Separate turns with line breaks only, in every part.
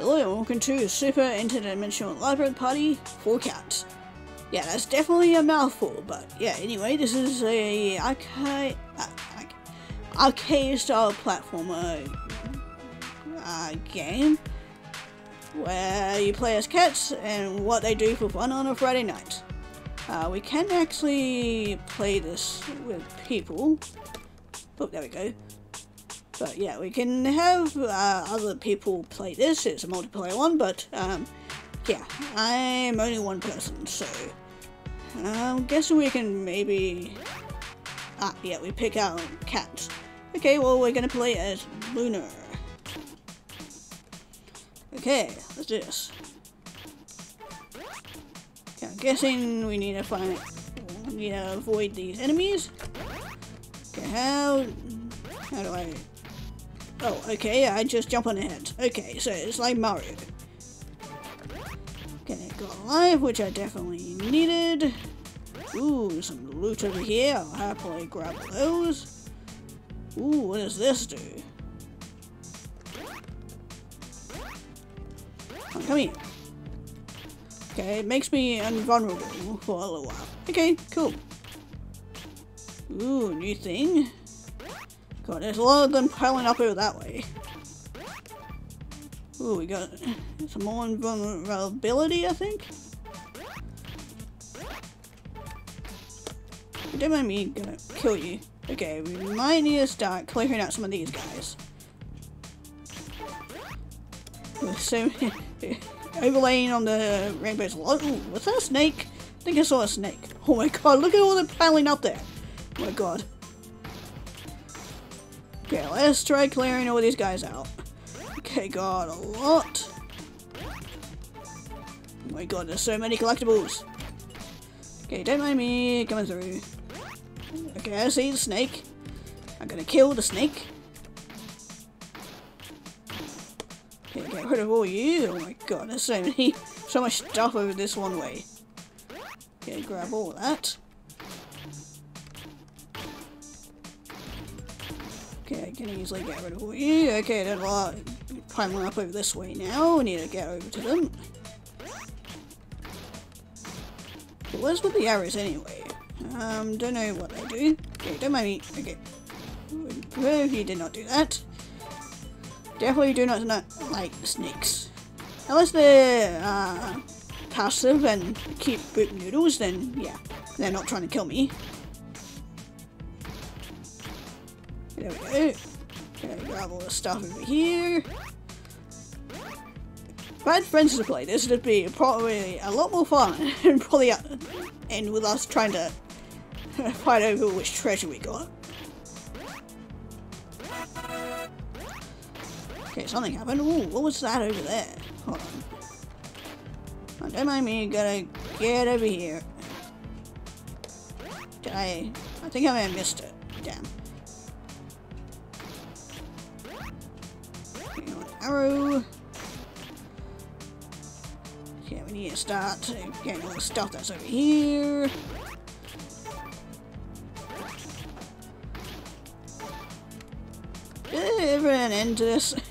Hello and welcome to Super Interdimensional Labyrinth Party for Cats. Yeah, that's definitely a mouthful, but yeah, anyway, this is a arcade, uh, arcade style platformer uh, game where you play as cats and what they do for fun on a Friday night. Uh, we can actually play this with people. Oh, there we go. But yeah, we can have uh, other people play this. It's a multiplayer one, but um, yeah, I'm only one person, so I'm guessing we can maybe... Ah, yeah, we pick out cats. Okay, well, we're gonna play as Lunar. Okay, let's do this. Okay, I'm guessing we need to find... We need to avoid these enemies. Okay, how... How do I... Oh, okay, I just jump on the head. Okay, so it's like Mario. Okay, got a life, which I definitely needed. Ooh, some loot over here. I'll happily grab those. Ooh, what does this do? Oh, come here. Okay, it makes me invulnerable for a little while. Okay, cool. Ooh, new thing. God, there's a lot of them piling up over that way. Ooh, we got some more invulnerability, I think. don't mind me gonna kill you. Okay, we might need to start clearing out some of these guys. So, overlaying on the rainbow's lot. Ooh, what's that, a snake? I think I saw a snake. Oh my god, look at all the piling up there. Oh my god. Okay, let's try clearing all these guys out. Okay, got a lot. Oh my god, there's so many collectibles. Okay, don't mind me coming through. Okay, I see the snake. I'm gonna kill the snake. Okay, get rid of all you. Oh my god, there's so many, so much stuff over this one way. Okay, grab all that. Can easily get rid of all. Okay, there's a lot piling up over this way now. We need to get over to them. But where's with the arrows anyway? Um, don't know what they do. Okay, don't mind me. Okay. Well, he did not do that. Definitely do not, not like snakes. Unless they're uh, passive and keep boot noodles, then yeah, they're not trying to kill me. There we go. Grab all the stuff over here. If I had friends to play this, it'd be probably a lot more fun and probably end with us trying to fight over which treasure we got. Okay, something happened. Ooh, what was that over there? Hold on. Oh, don't mind me, gotta get over here. Did I... I think I may have missed it. Arrow. Okay, we need to start getting all the stuff that's over here. Eh, An end to this?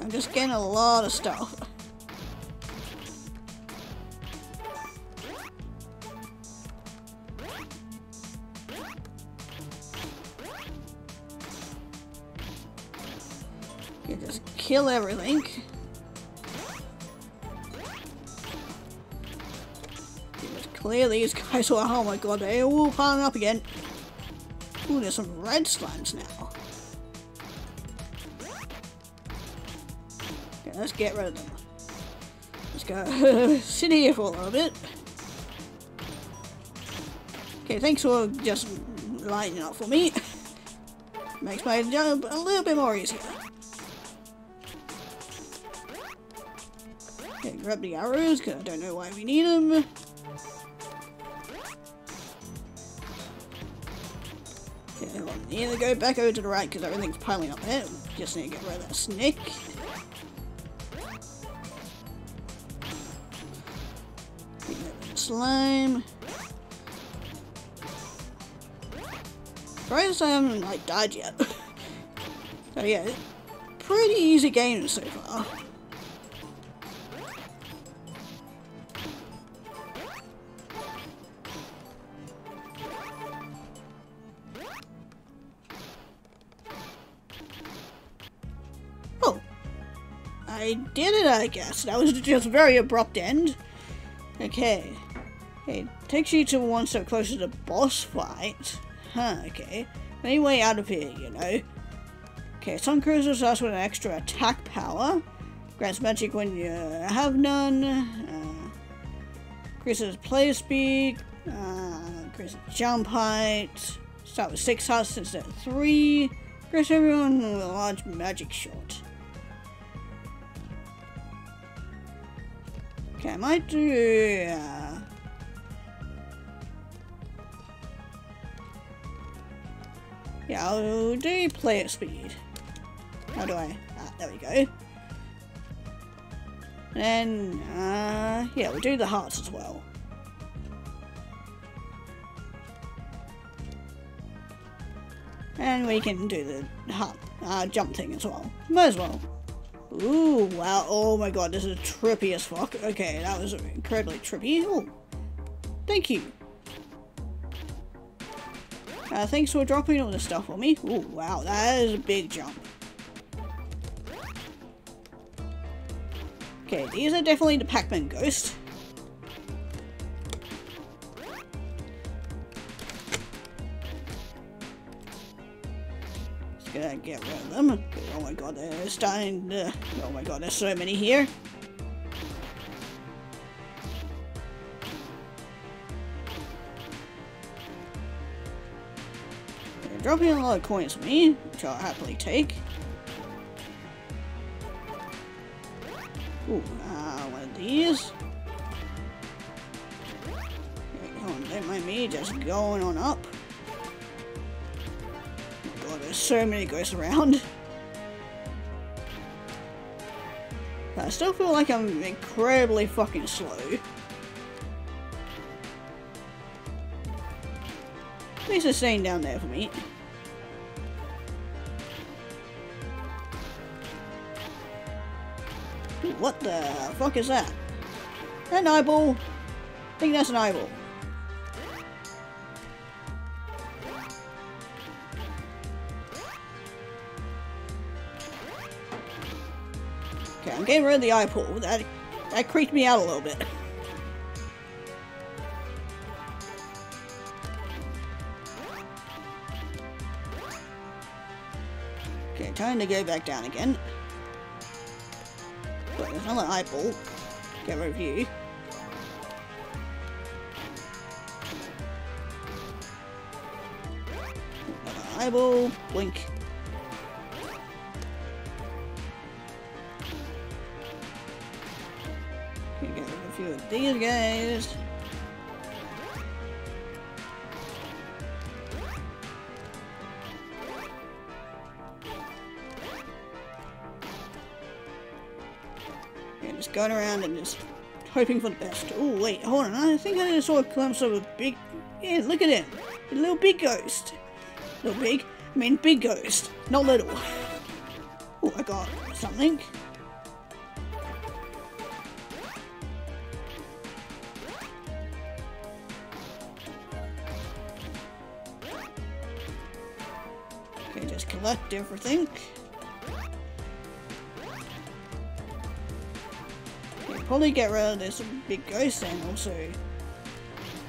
I'm just getting a lot of stuff. Kill everything. Just clear these guys. Are oh my god, they're all piling up again. Ooh, there's some red slimes now. Okay, let's get rid of them. Let's go sit here for a little bit. Okay, thanks for just lighting up for me. Makes my job a little bit more easier. Okay, grab the arrows, because I don't know why we need them. Okay, well, need to go back over to the right because everything's piling up there. Just need to get rid of that snake. Slime. Surprised I haven't like died yet. So yeah, pretty easy game so far. I guess. That was just a very abrupt end. Okay. It takes you to one step closer to the boss fight. Huh, okay. Any way out of here, you know. Okay, Sun Cruiser starts with an extra attack power. Grants magic when you have none. Uh, increases play speed. Uh, increases jump height. Start with 6 hearts instead of 3. Increase everyone with a large magic shot. Okay, I might do... Uh, yeah, I'll do player speed. How do I? Ah, there we go. And then, uh, yeah, we'll do the hearts as well. And we can do the heart, uh, jump thing as well. Might as well. Ooh, wow. Oh my god, this is trippy as fuck. Okay, that was incredibly trippy. Thank you. Uh, thanks for dropping all this stuff for me. Ooh, wow, that is a big jump. Okay, these are definitely the Pac-Man Ghost. Gonna get rid of them. Oh my god, they're starting to... Oh my god, there's so many here. They're dropping a lot of coins for me, which I'll happily take. Ooh, uh, one of these. Come on, don't mind me, just going on up. So many ghosts around. But I still feel like I'm incredibly fucking slow. It's staying down there for me. What the fuck is that? An eyeball? I think that's an eyeball. I'm getting rid of the eyeball. That, that creeped me out a little bit. Okay, time to go back down again. But there's another eyeball. Get rid of you. Another eyeball. Blink. These guys. And just going around and just hoping for the best. Oh wait, hold on. I think I saw a glimpse of a big. Yeah, look at him. A little big ghost. Little big. I mean big ghost, not little. Oh, I got something. Everything. probably get rid of this big ghost thing also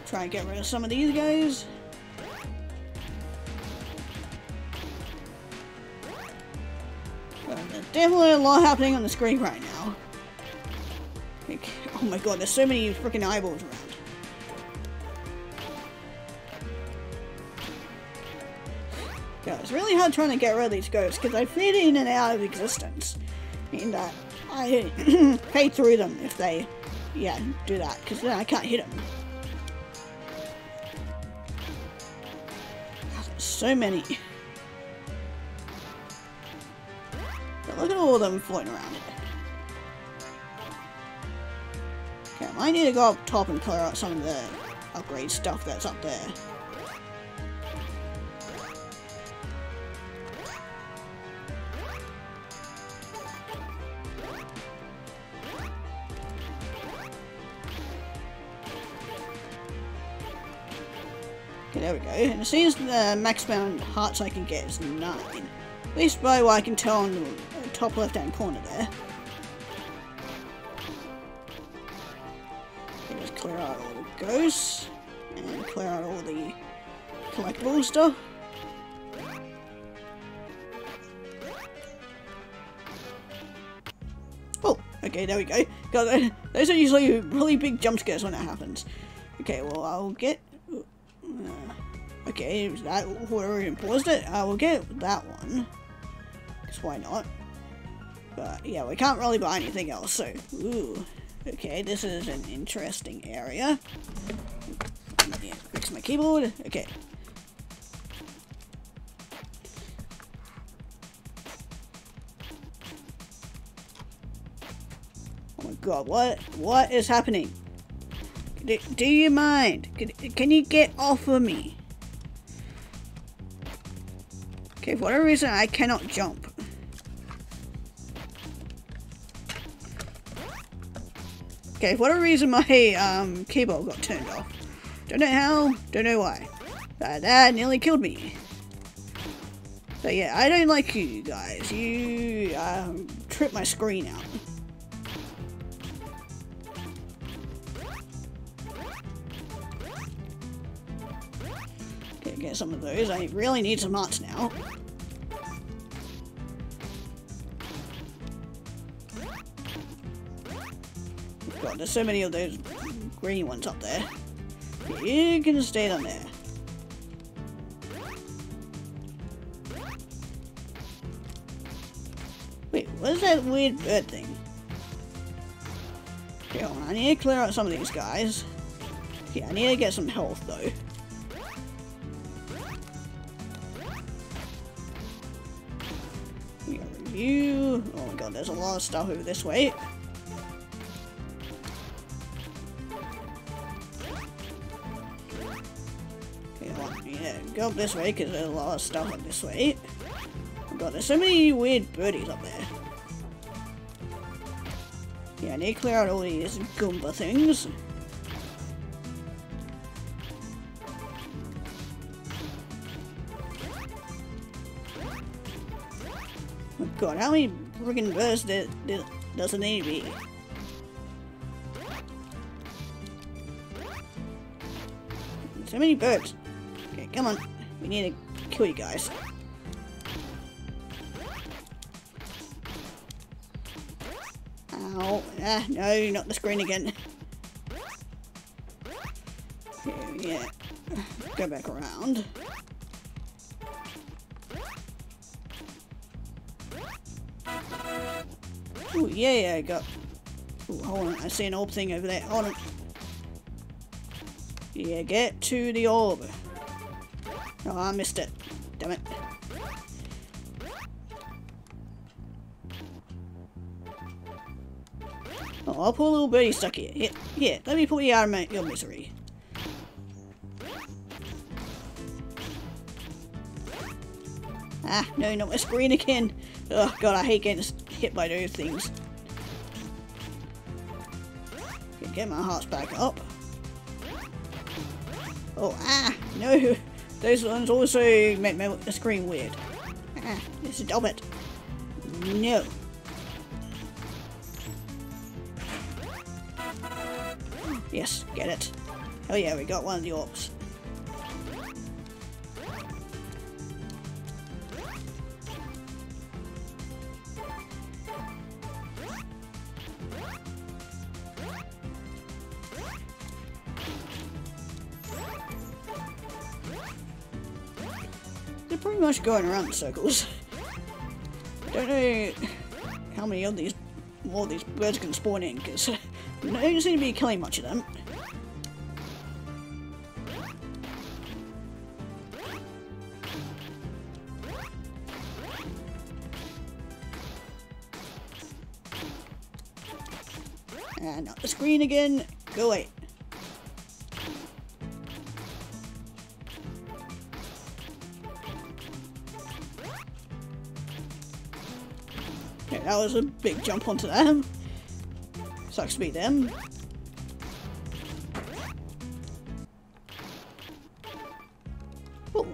try and get rid of some of these guys. But there's definitely a lot happening on the screen right now. Like, oh my god, there's so many freaking eyeballs around. It's really hard trying to get rid of these ghosts because they fade in and out of existence. And uh, I fade through them if they, yeah, do that, because then I can't hit them. So many. But look at all of them floating around. Okay, I need to go up top and clear out some of the upgrade stuff that's up there. And it seems the max hearts I can get is 9. At least by what I can tell on the top left hand corner there. Let's clear out all the ghosts. And clear out all the collectible stuff. Oh, okay, there we go. God, those are usually really big jump scares when that happens. Okay, well, I'll get... Okay, that whoever paused it, I will get that one. Because why not? But, yeah, we can't really buy anything else, so... Ooh. Okay, this is an interesting area. Yeah, fix my keyboard. Okay, Oh my god, what what is happening? Do, do you mind? Can, can you get off of me? Okay, for whatever reason I cannot jump. Okay, for whatever reason my um, keyboard got turned off. Don't know how, don't know why. But that nearly killed me. But yeah, I don't like you guys. You um, trip my screen out. Okay, get some of those. I really need some hearts now. God, there's so many of those green ones up there. You can stay down there. Wait, what is that weird bird thing? Okay, hold on. I need to clear out some of these guys. Yeah, I need to get some health though. Review. Oh my god, there's a lot of stuff over this way. Up this way because there's a lot of stuff up this way. God, there's so many weird birdies up there. Yeah, I need to clear out all these Goomba things. Oh god, how many friggin' birds did, does it need to be? So many birds. Okay, come on. We need to kill you guys. Ow. Ah, no, not the screen again. Yeah. Go back around. Oh yeah, yeah, I got... Ooh, hold on, I see an orb thing over there. Hold on. Yeah, get to the orb. Oh, I missed it. Damn it. Oh, I'll a little birdie stuck here. Here, here let me pull you out of your misery. Ah, no, not my screen again. Oh god, I hate getting hit by those things. Get my hearts back up. Oh, ah, no. Those ones also make my screen weird. Ah, stop it. No. Yes, get it. Oh yeah, we got one of the orbs. Going around in circles. Don't know how many of these more of these birds can spawn in, because I don't seem to be killing much of them. And not the screen again. Go away. That was a big jump onto them. Sucks to be them.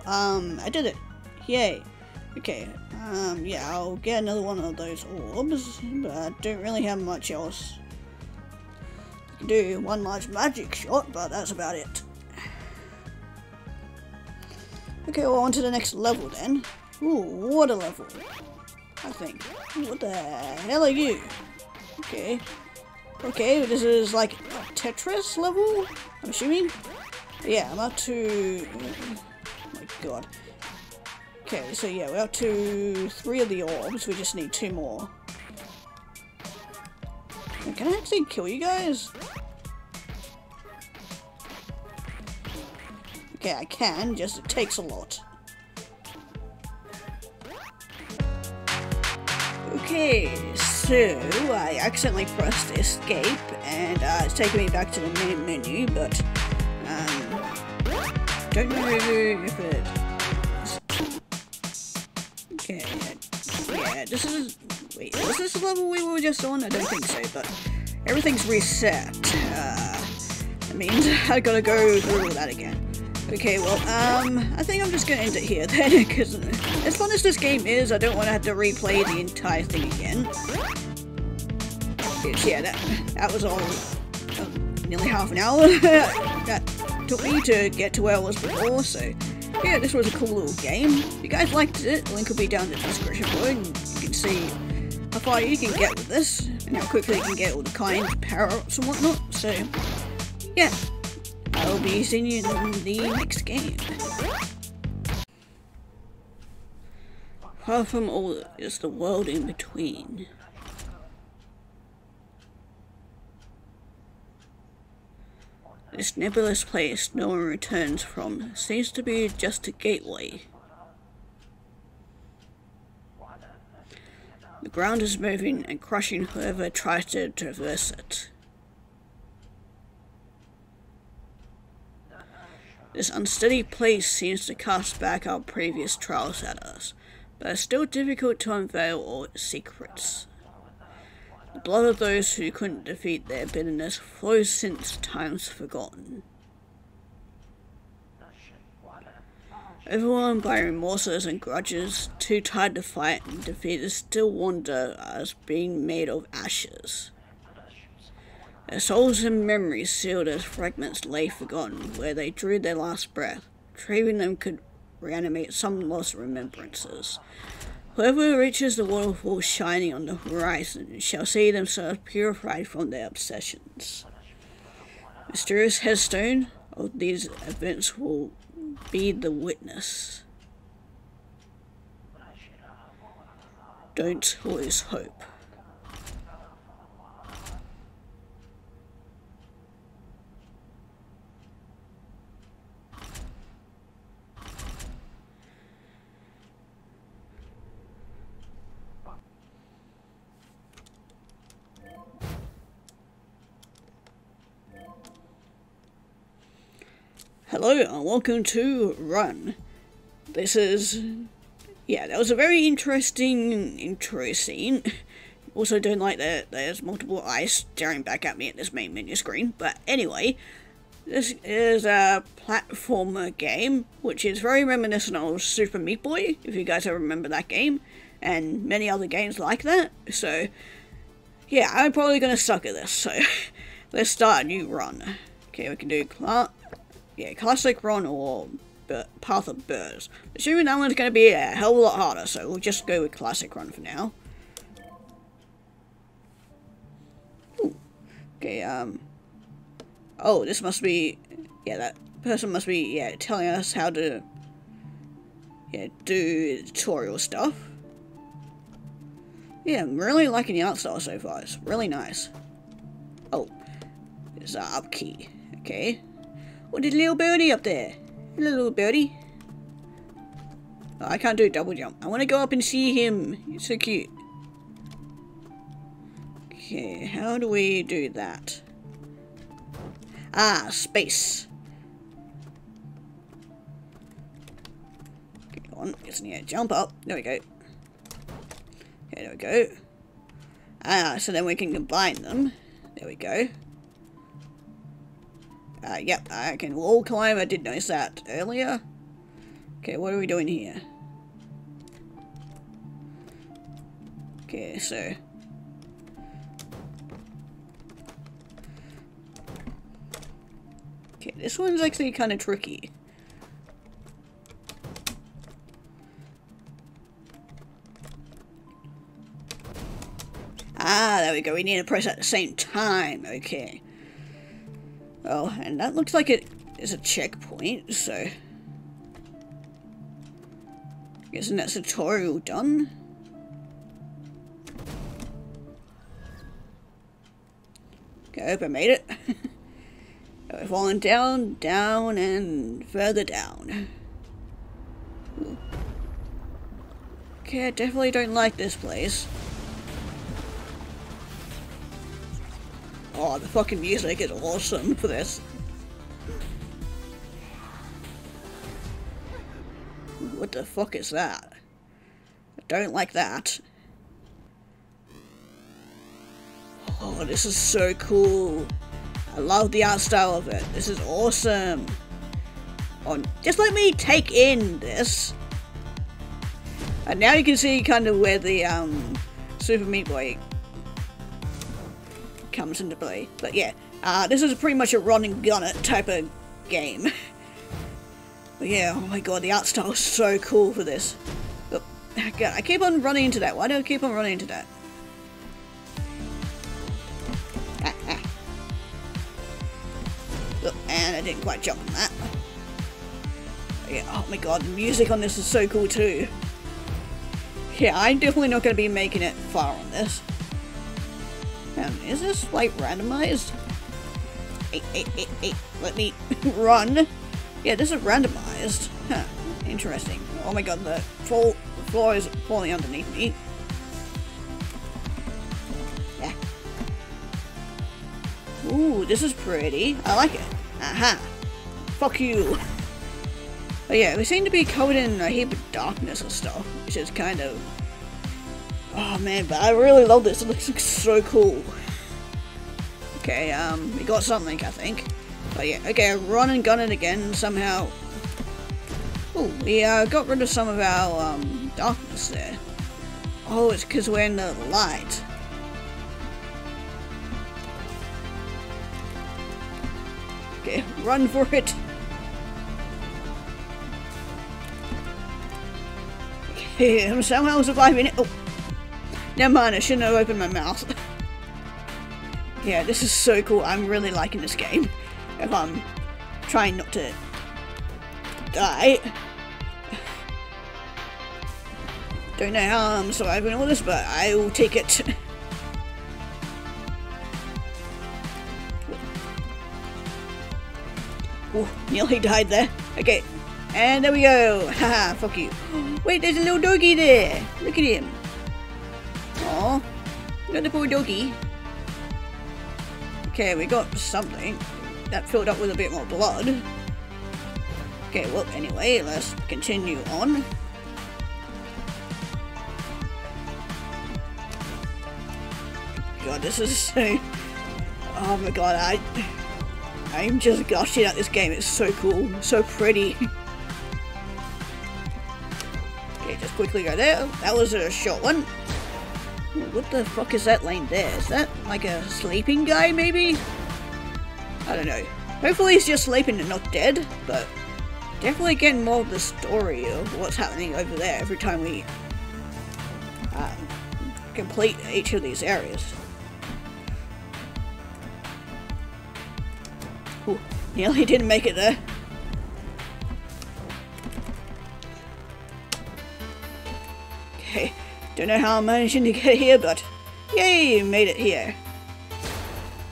um, I did it. Yay. Okay, um, yeah, I'll get another one of those orbs, but I don't really have much else. I can do one large magic shot, but that's about it. Okay, well, on to the next level then. Ooh, water level. I think. What the hell are you? Okay. Okay, this is like Tetris level, I'm assuming? Yeah, I'm up to... Oh my god. Okay, so yeah, we're up to three of the orbs, we just need two more. Can I actually kill you guys? Okay, I can, just it takes a lot. Okay, so I accidentally pressed escape and uh, it's taking me back to the main menu, but um, don't know if it. Okay, yeah, this is. Wait, was this the level we were just on? I don't think so, but everything's reset. Uh, that means I gotta go through all that again. Okay, well, um, I think I'm just gonna end it here then, because as fun as this game is, I don't want to have to replay the entire thing again. Yeah, that, that was all um, nearly half an hour that took me to get to where I was before, so yeah, this was a cool little game. If you guys liked it, the link will be down in the description below, and you can see how far you can get with this, and how quickly you can get all the kind power-ups and whatnot, so yeah. I'll be seeing you in the next game. Far from all is the world in between. This nebulous place no one returns from seems to be just a gateway. The ground is moving and crushing whoever tries to traverse it. This unsteady place seems to cast back our previous trials at us, but it's still difficult to unveil all its secrets. The blood of those who couldn't defeat their bitterness flows since times forgotten. Overwhelmed by remorses and grudges, too tired to fight and defeat, still wander as being made of ashes. Their souls and memories sealed as fragments lay forgotten where they drew their last breath. Retrieving them could reanimate some lost remembrances. Whoever reaches the waterfall shining on the horizon shall see themselves purified from their obsessions. Mysterious headstone of these events will be the witness. Don't lose hope. Hello and welcome to Run. This is... Yeah, that was a very interesting intro scene. Also don't like that there's multiple eyes staring back at me at this main menu screen. But anyway, this is a platformer game, which is very reminiscent of Super Meat Boy, if you guys ever remember that game, and many other games like that. So, yeah, I'm probably going to suck at this, so let's start a new run. Okay, we can do Clark yeah, Classic Run or Path of Birds. Assuming that one's going to be a hell of a lot harder, so we'll just go with Classic Run for now. Ooh. Okay, um... Oh, this must be... Yeah, that person must be, yeah, telling us how to... Yeah, do tutorial stuff. Yeah, I'm really liking the art style so far. It's really nice. Oh, there's an up key. Okay. What did little birdie up there? Little birdie. Oh, I can't do double jump. I want to go up and see him. He's so cute. Okay, how do we do that? Ah, space. Okay, on, just need jump up. There we go. Okay, there we go. Ah, so then we can combine them. There we go. Uh, yep, I can wall climb. I did notice that earlier. Okay, what are we doing here? Okay, so... Okay, this one's actually kind of tricky. Ah, there we go. We need to press at the same time. Okay. Oh, and that looks like it is a checkpoint, so... Guessing that tutorial done. Okay, I hope I made it. I've fallen down, down, and further down. Ooh. Okay, I definitely don't like this place. Oh, the fucking music is awesome for this. What the fuck is that? I don't like that. Oh, this is so cool. I love the art style of it. This is awesome. Oh, just let me take in this. And now you can see kind of where the um, Super Meat Boy comes into play. But yeah, uh, this is pretty much a run and gun it type of game. but yeah, oh my god, the art style is so cool for this. But, God, I keep on running into that. Why do I keep on running into that? Look, and I didn't quite jump on that. Yeah, oh my god, the music on this is so cool too. Yeah, I'm definitely not going to be making it far on this. Um, is this like randomized? Hey, hey, hey, hey, let me run. Yeah, this is randomized. Huh, interesting. Oh my god, the, fall, the floor is falling underneath me. Yeah. Ooh, this is pretty. I like it. Aha. Fuck you. But yeah, we seem to be covered in a heap of darkness and stuff, which is kind of Oh man, but I really love this. It looks so cool. Okay, um, we got something, I think. But yeah, okay, run and gun it again somehow. Oh, we uh, got rid of some of our um, darkness there. Oh, it's because we're in the light. Okay, run for it. Okay, I'm somehow surviving it. Oh. Never mind, I shouldn't have opened my mouth. yeah, this is so cool. I'm really liking this game. If I'm trying not to die. Don't know how I'm surviving all this, but I will take it. Ooh, nearly died there. Okay, and there we go. Haha, fuck you. Wait, there's a little doggy there. Look at him. Got the poor doggy. Okay, we got something that filled up with a bit more blood. Okay, well, anyway, let's continue on. God, this is so... Oh my god, I... I'm just gushing at this game, it's so cool, so pretty. okay, just quickly go there. That was a short one. What the fuck is that laying there? Is that like a sleeping guy, maybe? I don't know. Hopefully he's just sleeping and not dead, but definitely getting more of the story of what's happening over there every time we uh, complete each of these areas. Ooh, nearly didn't make it there. Don't know how I'm managing to get here, but yay, you made it here.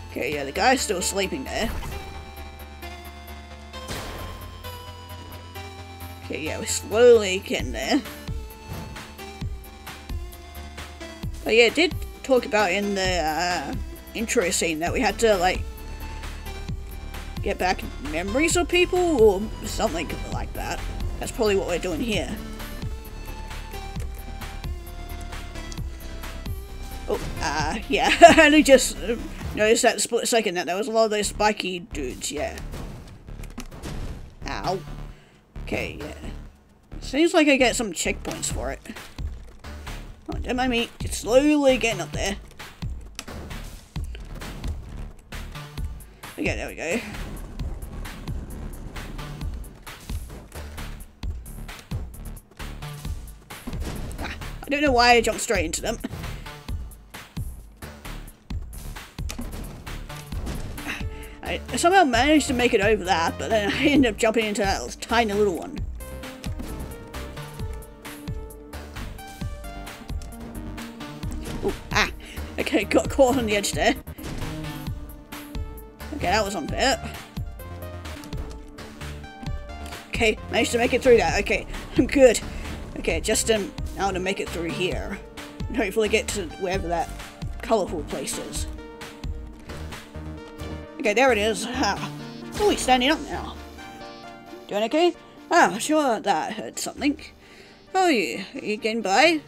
Okay, yeah, the guy's still sleeping there. Okay, yeah, we're slowly getting there. But yeah, it did talk about in the uh, intro scene that we had to, like, get back memories of people or something like that. That's probably what we're doing here. Oh, uh, yeah, I only just noticed that split second that there was a lot of those spiky dudes, yeah. Ow. Okay, yeah. Seems like I get some checkpoints for it. Oh, don't mind me. It's slowly getting up there. Okay, there we go. Ah, I don't know why I jumped straight into them. I somehow managed to make it over that, but then I ended up jumping into that tiny little one. Ah! Okay, got caught on the edge there. Okay, that was unfair. Okay, managed to make it through that. Okay, I'm good. Okay, just um, now to make it through here. And hopefully get to wherever that colourful place is. Okay, there it is. Ah. Oh, he's standing up now. Doing okay? Ah, sure that hurt something. Oh, you, you getting by?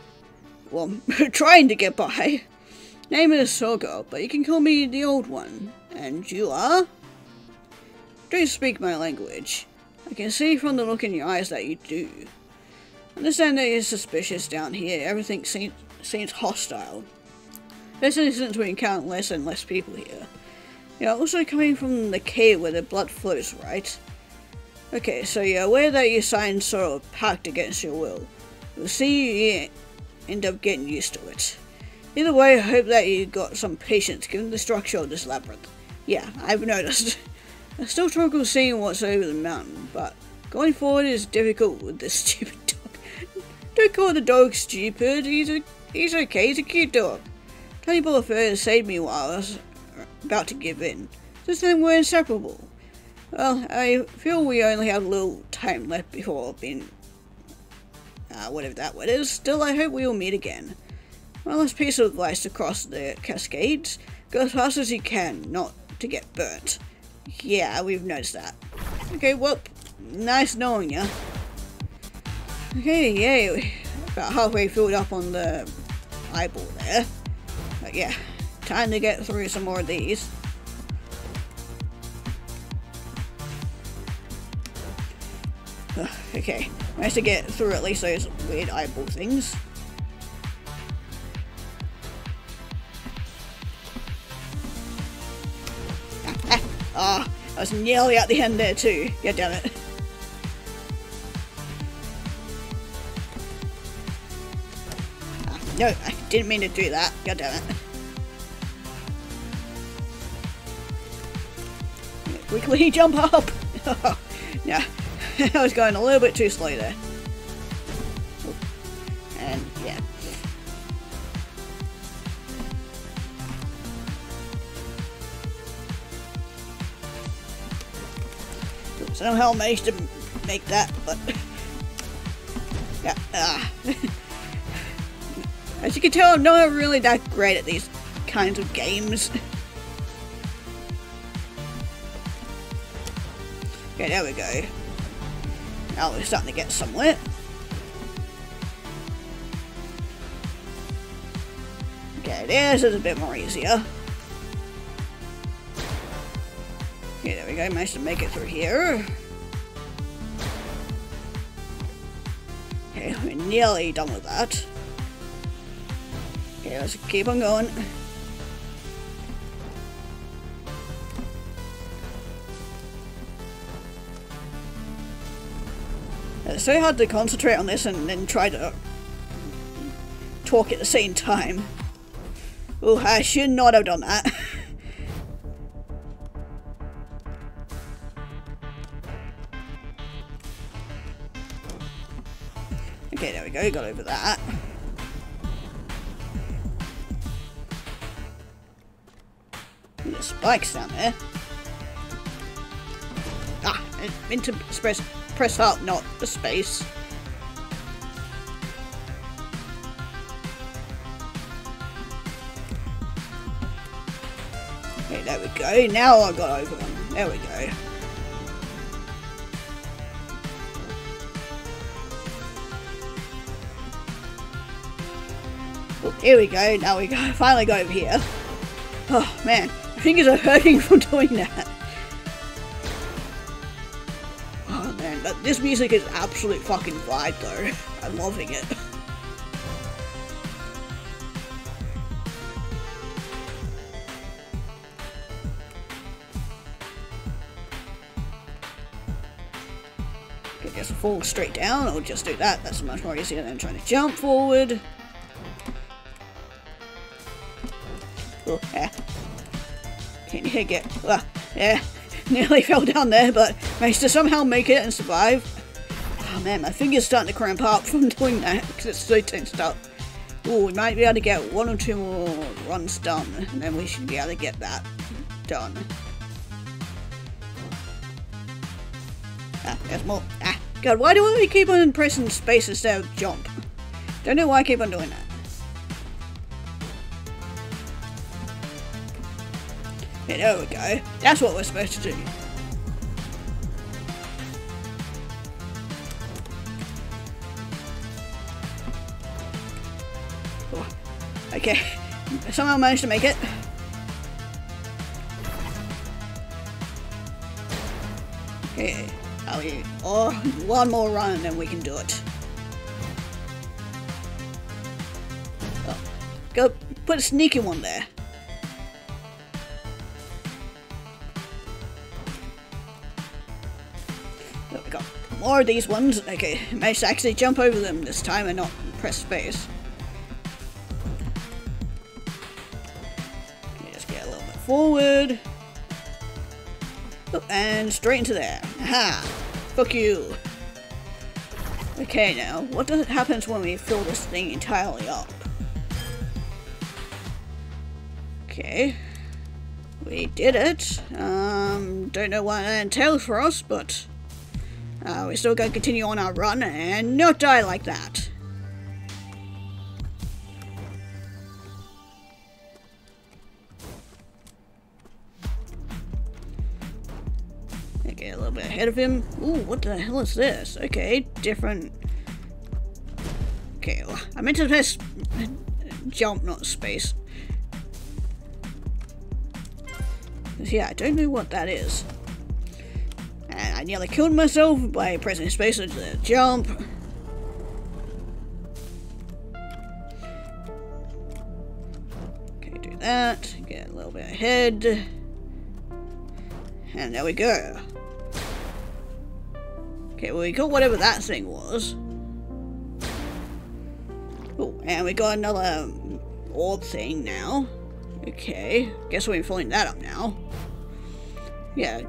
Well, trying to get by. Name is Sogo, but you can call me the old one. And you are? Do you speak my language? I can see from the look in your eyes that you do. Understand that you're suspicious down here. Everything seems, seems hostile. Especially since we encounter less and less people here. You're also coming from the cave where the blood flows, right? Okay, so you're aware that you signed sort of a pact against your will. You'll see you end up getting used to it. Either way, I hope that you got some patience given the structure of this labyrinth. Yeah, I've noticed. I still struggle seeing what's over the mountain, but going forward is difficult with this stupid dog. Don't call the dog stupid, he's a, he's okay, he's a cute dog. Tony Bullafur saved me while I was about to give in. Just then we're inseparable. Well, I feel we only have a little time left before being... Uh, whatever that word is. Still, I hope we will meet again. One last piece of advice to cross the Cascades. Go as fast as you can, not to get burnt. Yeah, we've noticed that. Okay, well, nice knowing you. Okay, yay. About halfway filled up on the eyeball there. But yeah, Time to get through some more of these. okay, I nice to get through at least those weird eyeball things. Ah, I was nearly at the end there too. God damn it. No, I didn't mean to do that. God damn it. Quickly jump up! yeah, I was going a little bit too slow there. And yeah. Somehow managed to make that, but yeah. Uh. As you can tell, I'm not really that great at these kinds of games. Okay, there we go. Now we're starting to get somewhere. Okay, this is a bit more easier. Okay, there we go. Managed to make it through here. Okay, we're nearly done with that. Okay, let's keep on going. It's so hard to concentrate on this and then try to talk at the same time. Oh, I should not have done that. okay, there we go, got over that. There's spikes down there. Ah, express press up, not the space. Okay, there we go. Now I got over them. There we go. Oh, here we go. Now we go. Finally got over here. Oh man, my fingers are hurting from doing that. This music is absolute fucking vibe though. I'm loving it. Just fall straight down, or just do that. That's much more easier than trying to jump forward. Oh, yeah. Can you get... Uh, yeah, nearly fell down there, but managed to somehow make it and survive. Oh man, my finger's starting to cramp up from doing that, because it's so tensed up. Oh, we might be able to get one or two more runs done, and then we should be able to get that done. Ah, there's more. Ah, God, why do we keep on pressing space instead of jump? Don't know why I keep on doing that. Yeah, there we go. That's what we're supposed to do. Oh, okay, somehow managed to make it. Okay, oh, one more run and then we can do it. Oh, go put a sneaky one there. More of these ones. Okay, managed to actually jump over them this time and not press space. Just get a little bit forward. Oh, and straight into there. Aha! Fuck you! Okay now, what does, happens when we fill this thing entirely up? Okay. We did it. Um, don't know what that entails for us, but uh, we're still gonna continue on our run and not die like that. Okay, a little bit ahead of him. Ooh, what the hell is this? Okay, different... Okay, well, I meant to press jump, not space. Yeah, I don't know what that is. I nearly killed myself by pressing space to jump. Okay, do that. Get a little bit ahead. And there we go. Okay, well we got whatever that thing was. Oh, and we got another um, orb thing now. Okay, guess we're filling that up now. Yeah,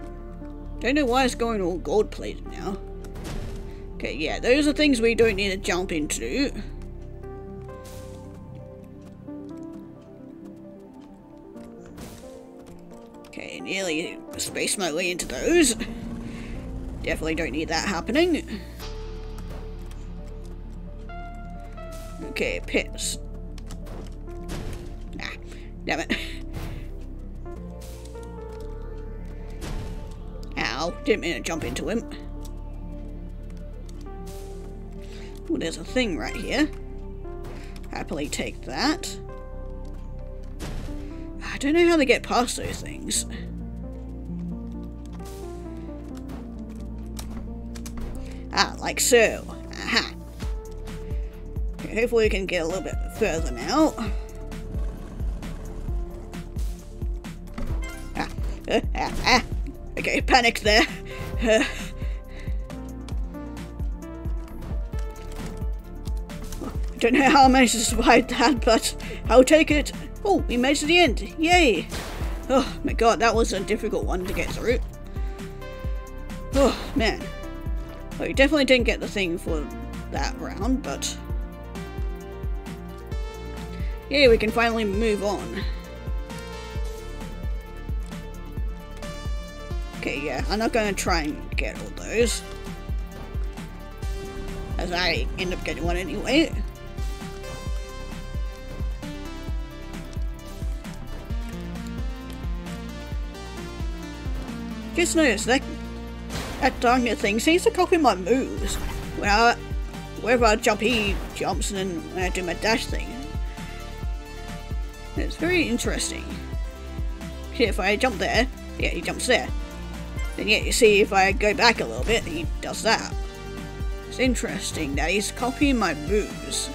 don't know why it's going all gold plated now. Okay, yeah, those are things we don't need to jump into. Okay, nearly space my way into those. Definitely don't need that happening. Okay, pits. Nah, damn it. Didn't mean to jump into him. Oh, there's a thing right here. Happily take that. I don't know how they get past those things. Ah, like so. Aha. Okay, hopefully we can get a little bit further now. Panicked there. Uh, don't know how I managed to survive that, but I'll take it. Oh, we made it to the end. Yay. Oh my god, that was a difficult one to get through. Oh, man. Well, we definitely didn't get the thing for that round, but... Yeah, we can finally move on. Okay, yeah, I'm not gonna try and get all those. As I end up getting one anyway. Just noticed that that darn thing seems to copy my moves. When I, wherever I jump, he jumps, and then when I do my dash thing. It's very interesting. See, if I jump there, yeah, he jumps there. Then yet you see if I go back a little bit, he does that. It's interesting that he's copying my moves.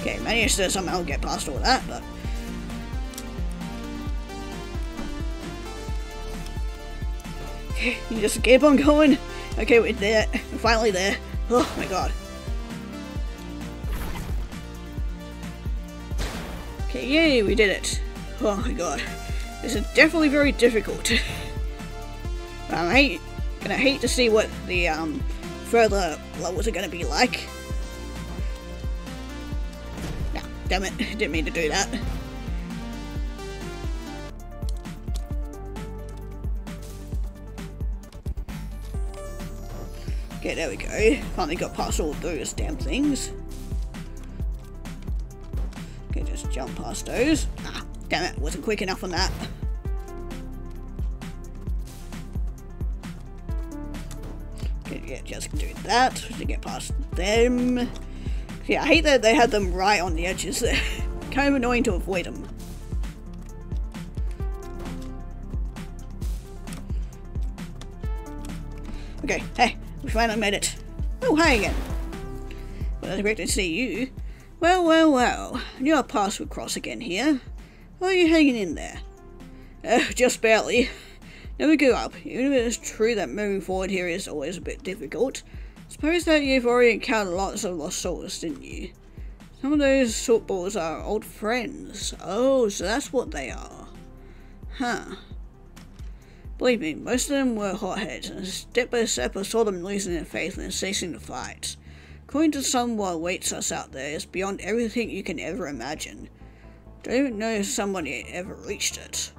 Okay, managed to somehow get past all that, but... You just keep on going. Okay, we're there. We're finally there. Oh my god. Yay, we did it. Oh my god. This is definitely very difficult. I hate, gonna hate to see what the um, further levels are gonna be like. Nah, damn it, didn't mean to do that. Okay, there we go. Finally got past all those damn things. Jump past those. Ah, damn it, wasn't quick enough on that. Okay, yeah, just do that to get past them. Yeah, I hate that they had them right on the edges kind of annoying to avoid them. Okay, hey, we finally made it. Oh, hi again. Well, it's great to see you. Well, well, well. Knew our paths would cross again here. Are you hanging in there? Uh, just barely. Never give up, even if it is true that moving forward here is always a bit difficult. Suppose that you've already encountered lots of lost souls, didn't you? Some of those saltballs are old friends. Oh, so that's what they are. Huh. Believe me, most of them were hotheads, and step by step I saw them losing their faith and ceasing to fight. According to some, what awaits us out there is beyond everything you can ever imagine. Don't even know if somebody ever reached it.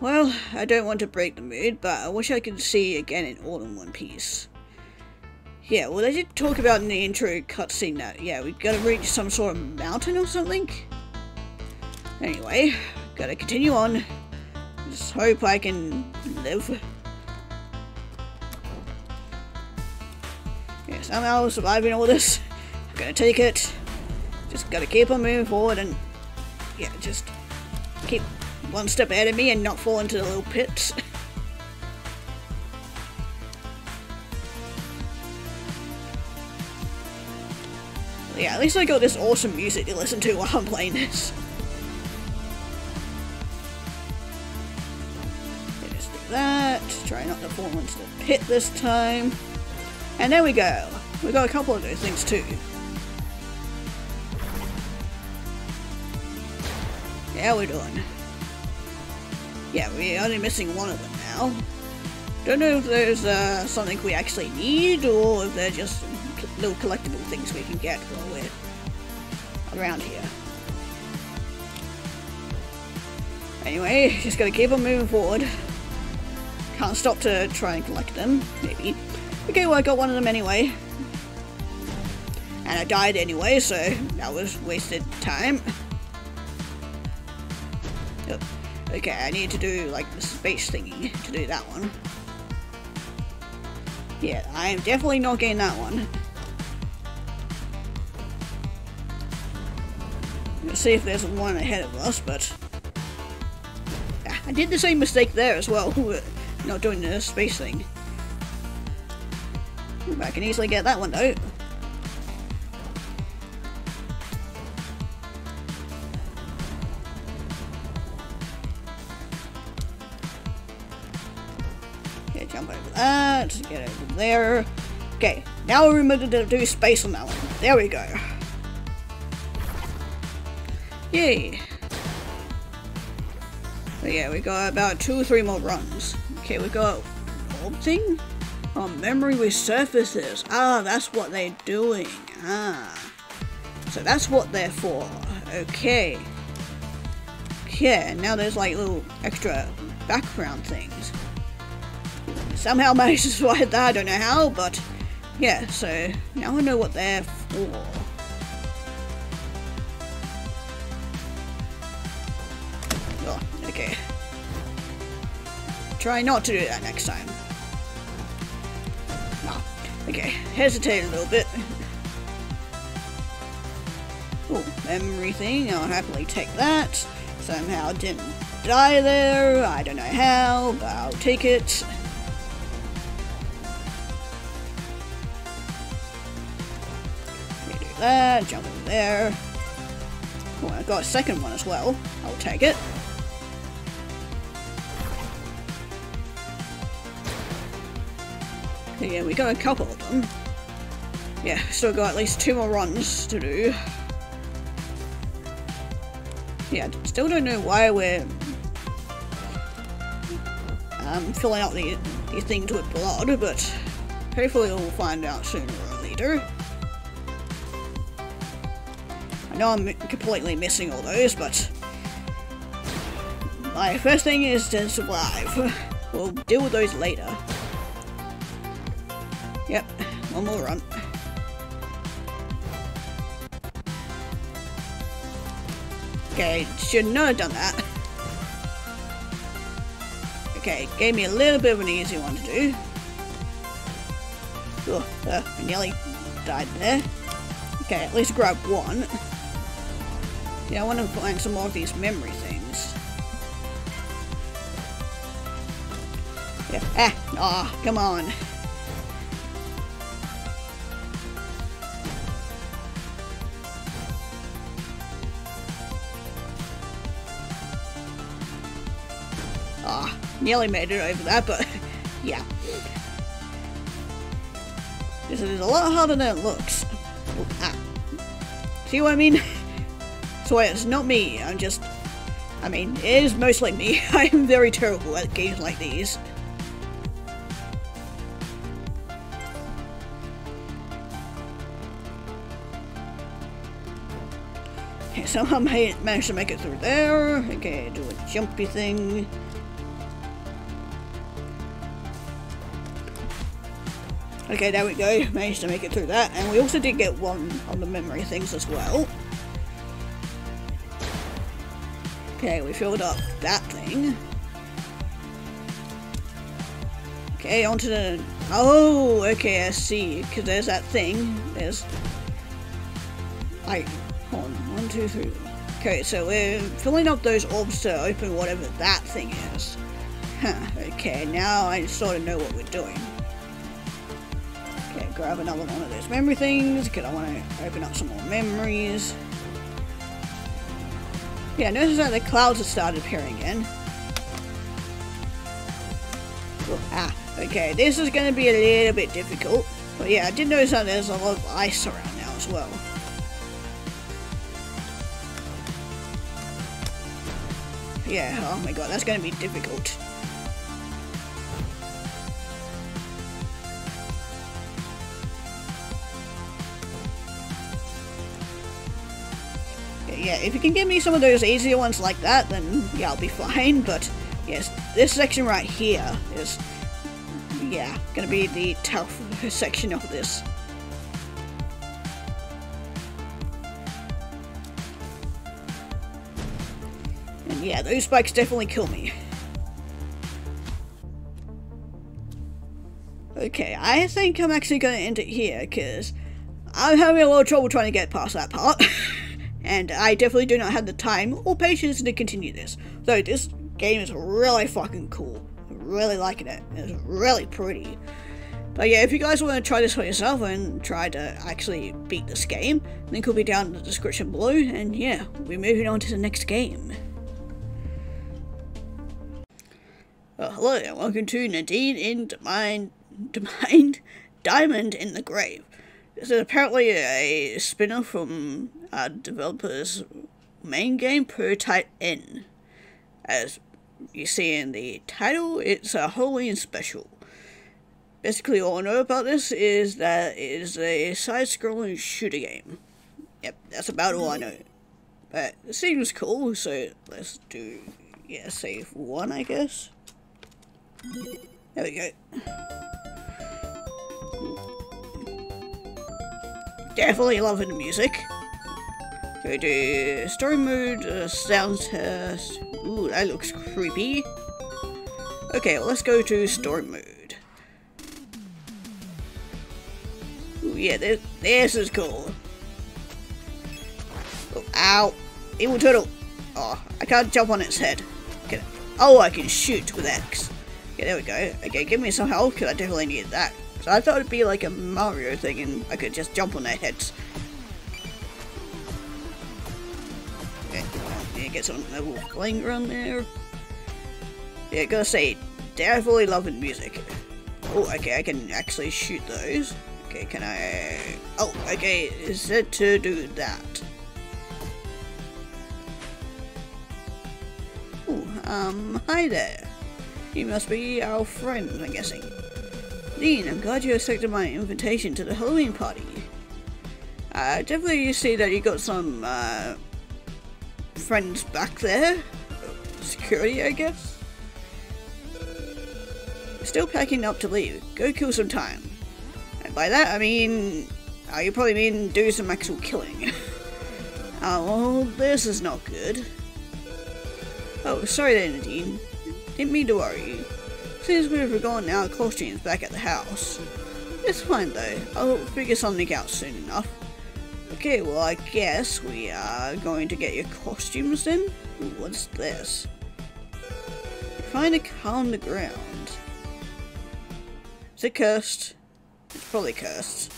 Well, I don't want to break the mood, but I wish I could see you again in all in one piece. Yeah, well they did talk about in the intro cutscene that, yeah, we gotta reach some sort of mountain or something. Anyway, gotta continue on. Just hope I can live. Yeah, somehow surviving all this. I'm gonna take it. Just gotta keep on moving forward and yeah, just keep one step ahead of me and not fall into the little pits. yeah, at least I got this awesome music to listen to while I'm playing this. Just do that. Try not to fall into the pit this time. And there we go. We got a couple of those things too. Yeah, we're doing. Yeah, we're only missing one of them now. Don't know if there's uh, something we actually need or if they're just little collectible things we can get while we're around here. Anyway, just gotta keep on moving forward. Can't stop to try and collect them, maybe. Okay, well I got one of them anyway. And I died anyway, so that was wasted time. Okay, I need to do like the space thingy to do that one. Yeah, I am definitely not getting that one. Let's see if there's one ahead of us, but... I did the same mistake there as well. not doing the space thing. I can easily get that one out. Okay, jump over that, get over there. Okay, now we're remember to do space on that one. There we go. Yay. But yeah, we got about two or three more runs. Okay, we got old thing. Oh, memory resurfaces. Ah, that's what they're doing. Ah. So that's what they're for. Okay. Okay, now there's like little extra background things. Somehow managed to survive that, I don't know how, but yeah, so now I know what they're for. Oh, okay. Try not to do that next time. Hesitate a little bit. Oh, memory thing. I'll happily take that. Somehow didn't die there. I don't know how, but I'll take it. do that, jump in there. Oh, I got a second one as well. I'll take it. Yeah, we got a couple of them. Yeah, still got at least two more runs to do. Yeah, still don't know why we're um, filling out the, these things with blood, but hopefully we'll find out sooner or later. I know I'm completely missing all those, but my first thing is to survive. We'll deal with those later. Yep, one more run. Okay, should not have done that. Okay, gave me a little bit of an easy one to do. Oh, uh, nearly died there. Okay, at least grab one. Yeah, I want to find some more of these memory things. Yeah, ah, ah, come on. Nearly made it over that, but yeah. This is a lot harder than it looks. Ah. See what I mean? so it's not me, I'm just... I mean, it is mostly me. I'm very terrible at games like these. Okay, somehow managed to make it through there. Okay, do a jumpy thing. Okay, there we go. Managed to make it through that. And we also did get one on the memory things as well. Okay, we filled up that thing. Okay, onto the... Oh, okay, I see. Because there's that thing. There's... I... Hold on. One, two, three. Okay, so we're filling up those orbs to open whatever that thing is. Huh, okay, now I sort of know what we're doing grab another one of those memory things because I want to open up some more memories. Yeah, notice that the clouds have started appearing again. Ah, okay, this is going to be a little bit difficult. But yeah, I did notice that there's a lot of ice around now as well. Yeah, oh my god, that's going to be difficult. Yeah, if you can give me some of those easier ones like that, then yeah, I'll be fine. But yes, this section right here is, yeah, gonna be the tough section of this. And yeah, those spikes definitely kill me. Okay, I think I'm actually gonna end it here, because I'm having a lot of trouble trying to get past that part. and I definitely do not have the time or patience to continue this. Though this game is really fucking cool. I'm really liking it. It's really pretty. But yeah, if you guys want to try this for yourself and try to actually beat this game, link will be down in the description below, and yeah, we're moving on to the next game. Well, hello and welcome to Nadine in Mind, Mind Diamond in the Grave. This is apparently a spin-off from uh, developer's main game, Prototype N. As you see in the title, it's a Halloween special. Basically, all I know about this is that it is a side-scrolling shooter game. Yep, that's about all I know. But it seems cool, so let's do, yeah, save one, I guess. There we go. Definitely loving the music. Go to story mode, uh, sound test. Ooh, that looks creepy. Okay, well, let's go to story mode. Ooh, yeah, this, this is cool. Oh, Ow. Evil turtle. Oh, I can't jump on its head. Oh, I can shoot with X. Okay, there we go. Okay, give me some help, because I definitely need that. So I thought it'd be like a Mario thing, and I could just jump on their heads. Get some level playing ground there. Yeah, gotta say, definitely loving music. Oh, okay, I can actually shoot those. Okay, can I... Oh, okay, is it to do that? Oh, um, hi there. You must be our friend, I'm guessing. Dean, I'm glad you accepted my invitation to the Halloween party. Uh, definitely you see that you got some, uh, friends back there. Security, I guess? Still packing up to leave. Go kill some time. And by that, I mean... Uh, you probably mean do some actual killing. oh, well, this is not good. Oh, sorry there, Nadine. Didn't mean to worry you. Seems we've forgotten our costumes back at the house. It's fine though, I'll figure something out soon enough. Okay, well I guess we are going to get your costumes then? What's this? Find a calm the ground. Is it cursed? It's probably cursed.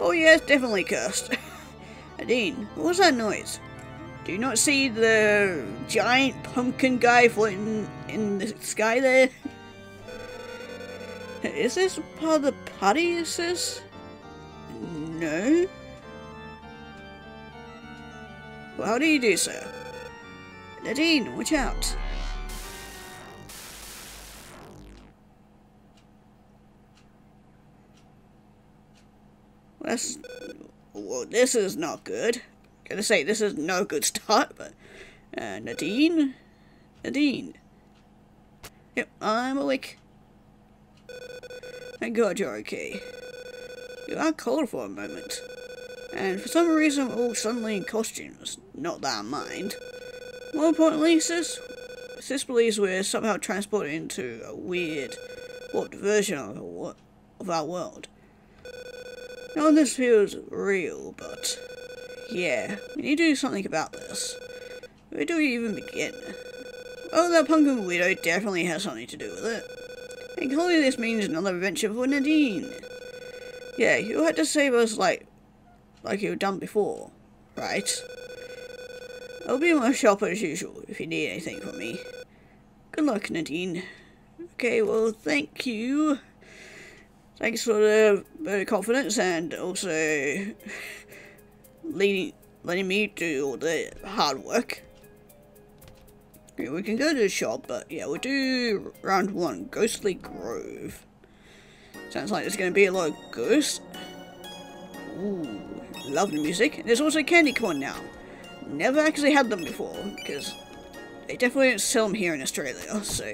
Oh yeah, it's definitely cursed. Nadine, what was that noise? Do you not see the giant pumpkin guy floating in the sky there? Is this part of the party, is this? No? Well, how do you do, sir? Nadine, watch out. That's... Well, this is not good. I'm Gonna say, this is no good start, but... Uh, Nadine? Nadine? Yep, I'm awake. Thank God you're okay. You are cold for a moment. And for some reason, all suddenly in costumes. Not that I mind. More importantly, sis, sis believes we're somehow transported into a weird, warped version of, of our world. Now this feels real, but yeah, we need to do something about this. Where do we even begin? Oh, that pumpkin widow definitely has something to do with it. And clearly this means another adventure for Nadine. Yeah, you had to save us like, like you've done before, right? I'll be in my shop as usual if you need anything from me. Good luck, Nadine. Okay, well, thank you. Thanks for the very confidence and also leading, letting me do all the hard work. Yeah, we can go to the shop, but yeah, we'll do round one, Ghostly Grove. Sounds like there's going to be a lot of ghosts. Ooh, love the music. There's also candy corn now. Never actually had them before, because they definitely don't sell them here in Australia, so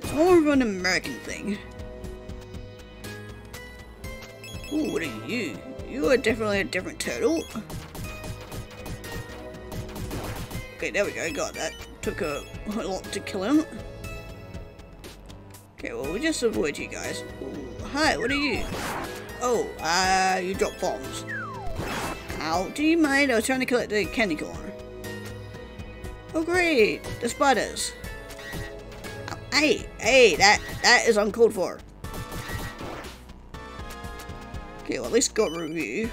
it's more of an American thing. Ooh, what are you? You are definitely a different turtle. Okay, there we go, got that. Took a, a lot to kill him. Okay, well, we just avoid you guys. Ooh, hi, what are you? Oh, uh, you dropped bombs. Ow, do you mind? I was trying to collect the candy corn. Oh, great, the spiders. Oh, hey, hey, that, that is uncalled for. Okay, well, at least got review.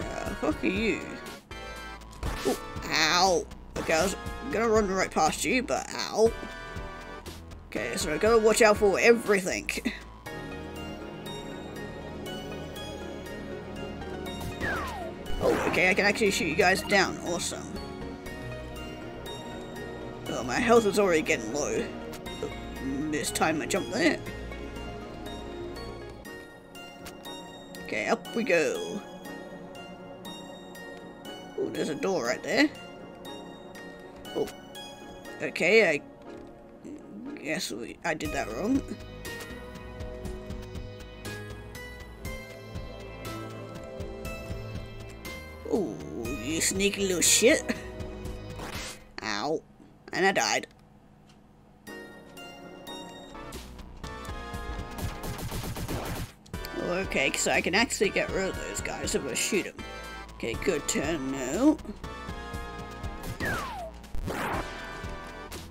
Uh, fuck are you? Ow. Okay, I was gonna run right past you, but ow. Okay, so I gotta watch out for everything. Okay, I can actually shoot you guys down. Awesome. Oh, my health is already getting low. This time I jump there. Okay, up we go. Oh, there's a door right there. Oh. Okay, I guess we, I did that wrong. Oh, you sneaky little shit. Ow. And I died. Okay, so I can actually get rid of those guys if I shoot them. Okay, good to know.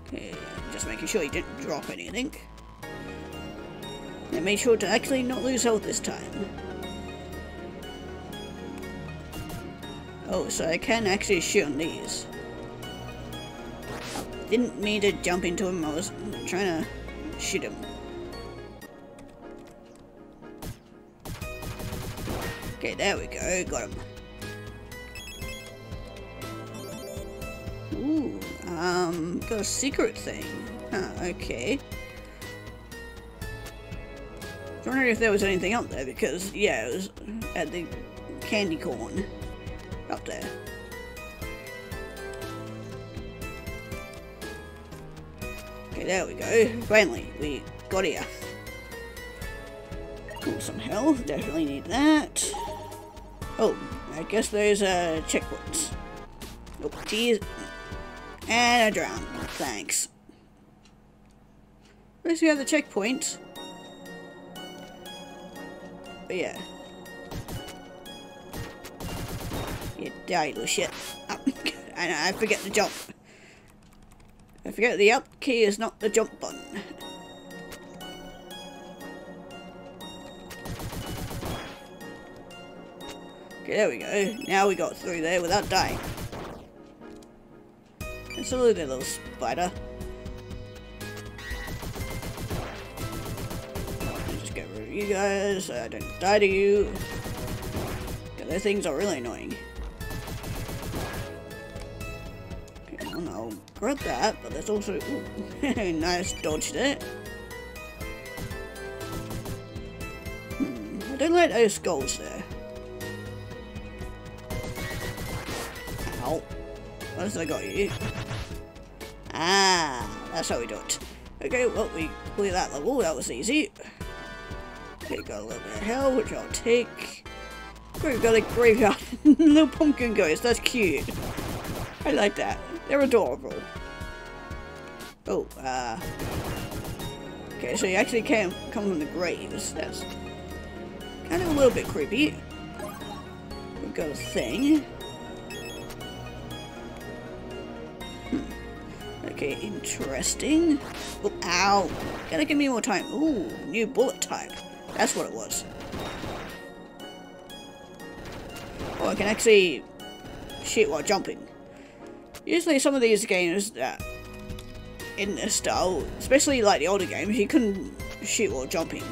Okay, just making sure you didn't drop anything. And make sure to actually not lose health this time. Oh, so I can actually shoot on these. Didn't mean to jump into him, I was trying to shoot him. Okay, there we go, got him. Ooh, um, got a secret thing. Huh, okay. I wondering if there was anything up there because, yeah, it was at the candy corn up there. Okay, there we go. Finally, we got here. Cool, some health. Definitely need that. Oh, I guess there's uh, checkpoints. Oh, geez. And I drown. Thanks. At least we have the checkpoint. But yeah. You die, little shit. Oh, I, I forget the jump. I forget the up key is not the jump button. Okay, there we go. Now we got through there without dying. It's a little, little spider. Just get rid of you guys I don't die to you. those things are really annoying. I'll that, but there's also... Ooh, nice, dodged it. Hmm, I don't like those skulls there. Ow. What I got you? Ah, that's how we do it. Okay, well, we clear that level. That was easy. Okay, got a little bit of hell, which I'll take. We've got a graveyard. little pumpkin ghost. That's cute. I like that. They're adorable. Oh, uh... Okay, so you actually can't come from the graves. That's kind of a little bit creepy. We've got a thing. Okay, interesting. Oh, ow. Gotta give me more time. Ooh, new bullet type. That's what it was. Oh, I can actually shoot while jumping. Usually some of these games that in this style, especially like the older games, you couldn't shoot while jumping.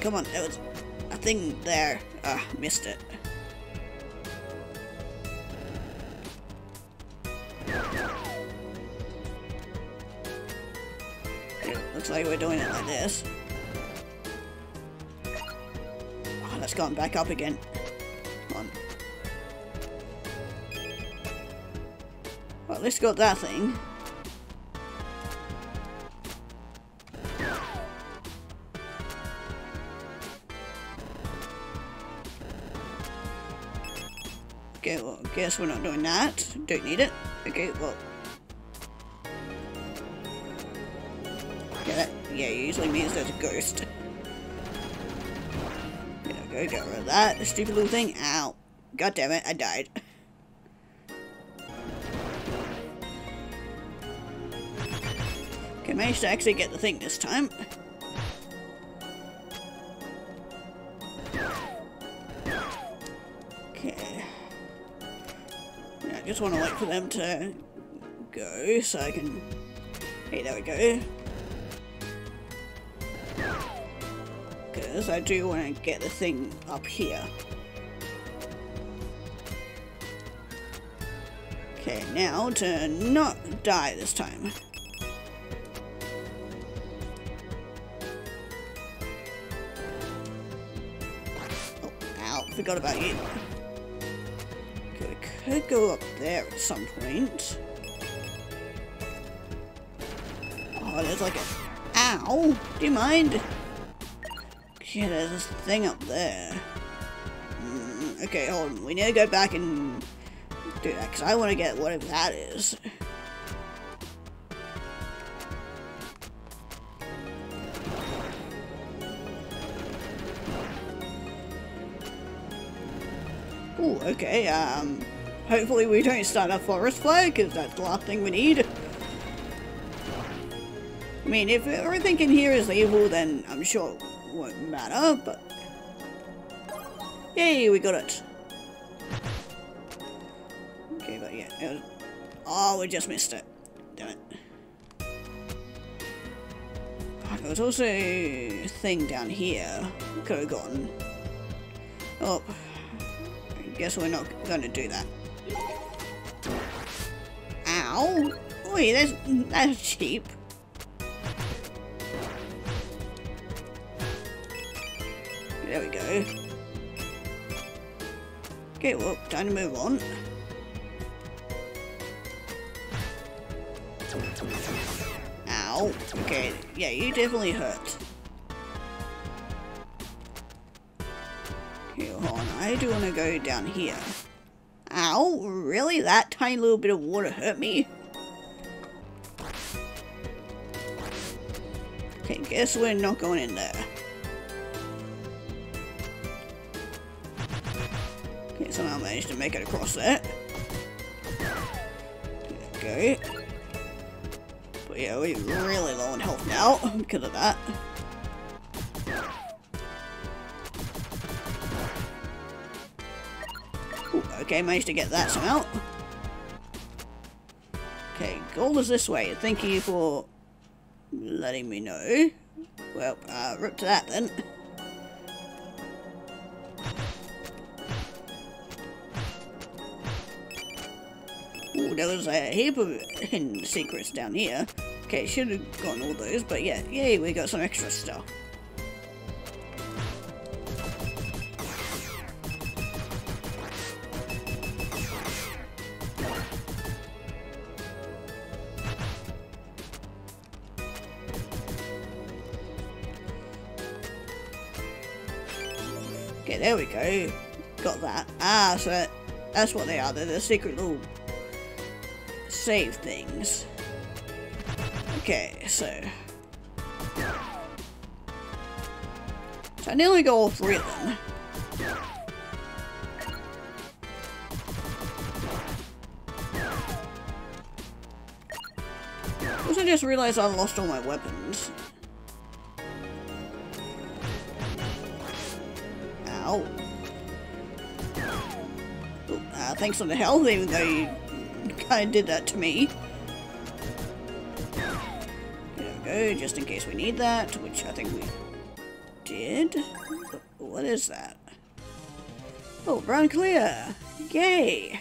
Come on, there was a thing there. Ah, missed it. Looks like we're doing it like this. Oh, that's gone back up again. At least got that thing. Okay, well, guess we're not doing that. Don't need it. Okay, well, yeah, Yeah. usually means there's a ghost. We go, get rid of that. Stupid little thing. Ow. God damn it, I died. Managed to actually get the thing this time. Okay. Yeah, I just want to wait for them to go so I can... Hey, there we go. because I do want to get the thing up here. Okay, now to not die this time. Forgot about you. Okay, we could go up there at some point. Oh, there's like a... Ow! Do you mind? Yeah, there's this thing up there. Mm, okay, hold on. We need to go back and do that, because I want to get whatever that is. Hopefully we don't start a forest fire, because that's the last thing we need. I mean, if everything in here is evil, then I'm sure it won't matter, but... Yay, we got it. Okay, but yeah, was... Oh, we just missed it. Damn it. There was also a thing down here. Could have gone. Oh, I guess we're not going to do that. Ow! Wait, that's, that's cheap. There we go. Okay, well, time to move on. Ow. Okay, yeah, you definitely hurt. Okay, hold on. I do want to go down here. Ow, really? That tiny little bit of water hurt me? Okay, guess we're not going in there. Okay, somehow I managed to make it across. There we go yeah, we're really low on health now because of that. Okay, managed to get that somehow. Okay, gold is this way. Thank you for letting me know. Well, uh, rip to that then. Ooh, there was a heap of hidden secrets down here. Okay, should have gotten all those, but yeah, yay, we got some extra stuff. Got that. Ah, so that's what they are. They're the secret little save things. Okay, so... So I nearly got all three of them. Also just realized I lost all my weapons. Ow. Thanks for the health, even though you kind of did that to me There we go, just in case we need that, which I think we did. What is that? Oh, brown clear! Yay!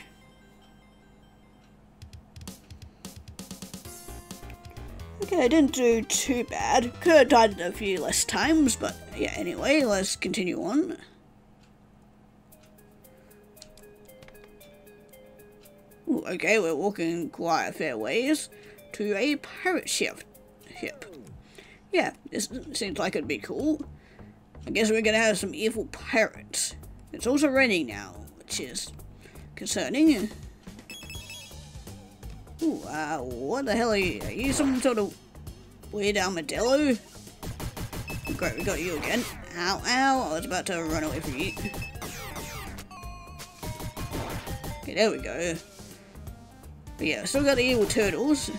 Okay, I didn't do too bad. Could have died a few less times, but yeah, anyway, let's continue on. Okay, we're walking quite a fair ways to a pirate ship ship. Yeah, this seems like it'd be cool. I guess we're gonna have some evil pirates. It's also raining now, which is concerning. Ooh, uh, what the hell are you? Are you some sort of weird armadillo? Great, we got you again. Ow, ow, I was about to run away from you. Okay, there we go. But yeah, still got the evil turtles.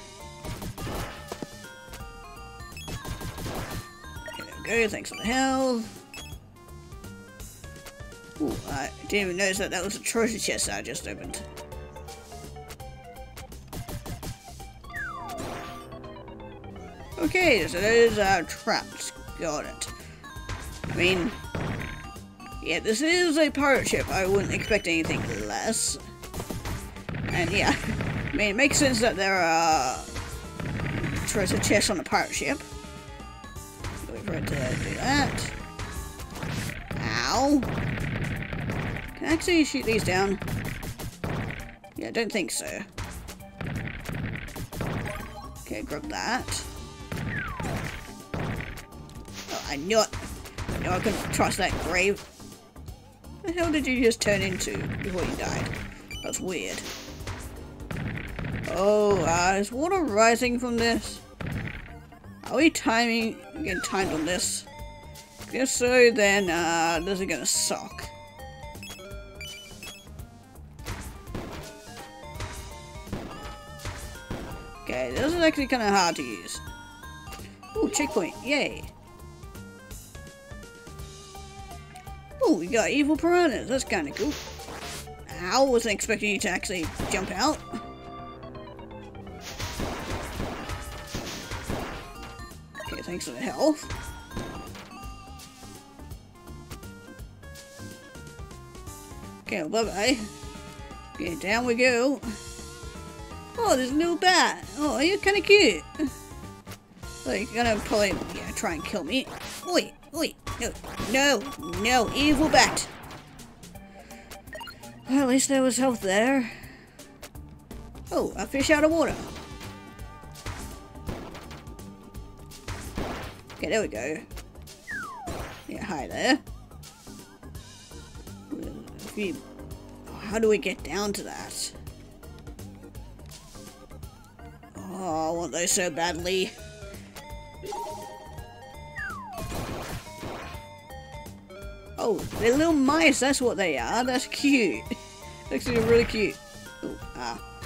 There we go, thanks for the health. Ooh, I didn't even notice that that was a treasure chest I just opened. Okay, so those are traps. Got it. I mean, yeah, this is a pirate ship. I wouldn't expect anything less. And yeah, mean, it makes sense that there are treasure chests on a pirate ship for it to do that. Ow. Can I actually shoot these down? Yeah, I don't think so. Okay, grab that. Oh, I knew it. I knew I couldn't trust that grave. What the hell did you just turn into before you died? That's weird. Oh, uh, is water rising from this? Are we timing? getting timed on this. If so, then uh, this is gonna suck. Okay, this is actually kind of hard to use. Ooh, checkpoint, yay! Ooh, we got evil piranhas, that's kind of cool. I wasn't expecting you to actually jump out. Thanks for the health. Okay, bye-bye. Okay, down we go. Oh, there's a little bat. Oh, you're kind of cute. Like, you're gonna probably yeah, try and kill me. Oi, oi, no, no, no, evil bat. Well, at least there was health there. Oh, a fish out of water. Okay, there we go. Yeah, hi there. How do we get down to that? Oh, I want those so badly. Oh, they're little mice, that's what they are. That's cute. Actually, really cute. Ooh, ah.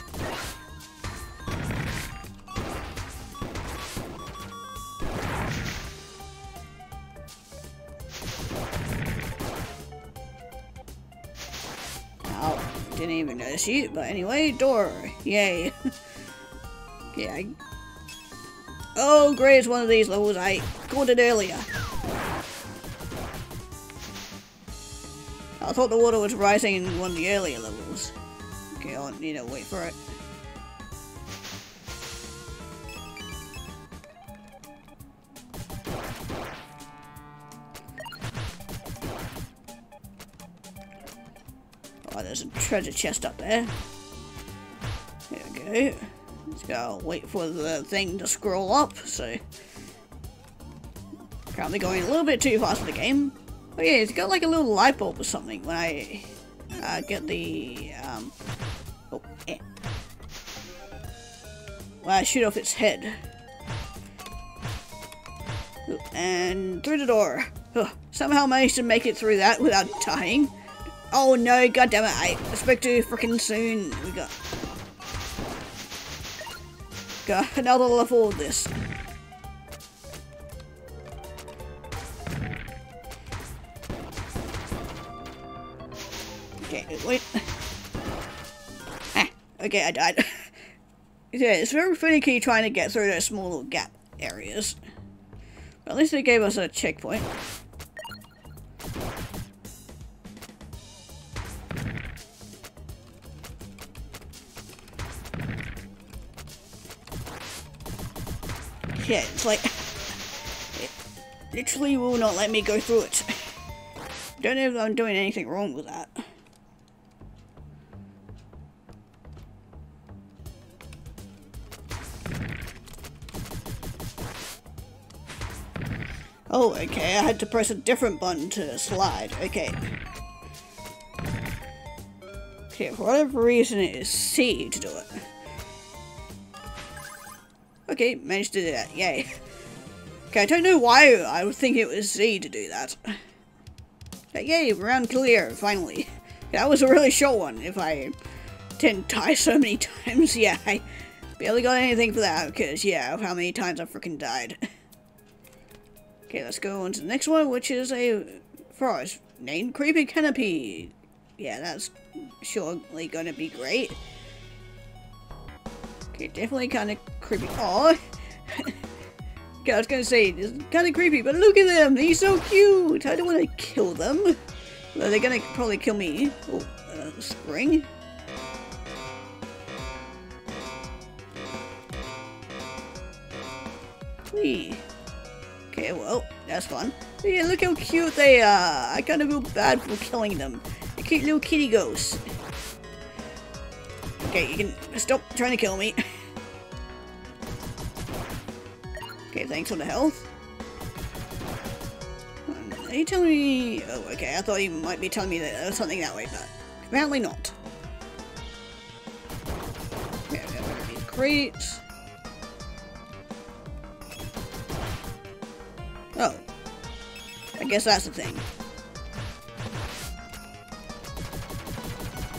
But anyway, door. Yay. yeah. I... Oh, great, it's one of these levels I it earlier. I thought the water was rising in one of the earlier levels. Okay, I'll need to wait for it. Treasure chest up there. There we go. Let's go wait for the thing to scroll up, so... Currently going a little bit too fast for the game. Oh yeah, it's got like a little light bulb or something when I uh, get the, um, oh, eh. Well, I shoot off its head. And through the door. Oh, somehow managed to make it through that without dying. Oh no, God damn it! I expect to freaking soon. We got... Got another level of this. Okay, wait. Ah, okay, I died. yeah, it's very finicky trying to get through those small little gap areas. But at least they gave us a checkpoint. Yeah, it's like... It literally will not let me go through it. Don't know if I'm doing anything wrong with that. Oh, okay, I had to press a different button to slide. Okay. Okay, for whatever reason it is C to do it. Okay, managed to do that. Yay. Okay, I don't know why I would think it was Z to do that. But yay, round clear, finally. That was a really short one, if I didn't die so many times. Yeah, I barely got anything for that, because, yeah, of how many times I freaking died. Okay, let's go on to the next one, which is a forest named Creepy Canopy. Yeah, that's surely gonna be great. Okay, definitely kind of creepy. Oh, I was gonna say it's kind of creepy, but look at them. They're so cute. I don't want to kill them. Well, they're gonna probably kill me. Oh, uh, spring. Whee. Okay, well, that's fun. Yeah, look how cute they are. I kind of feel bad for killing them. The cute little kitty ghosts. Okay, you can stop trying to kill me. okay, thanks for the health. Are you telling me... Oh, okay, I thought you might be telling me that there was something that way, but apparently not. Okay, have these crates. Oh. I guess that's the thing.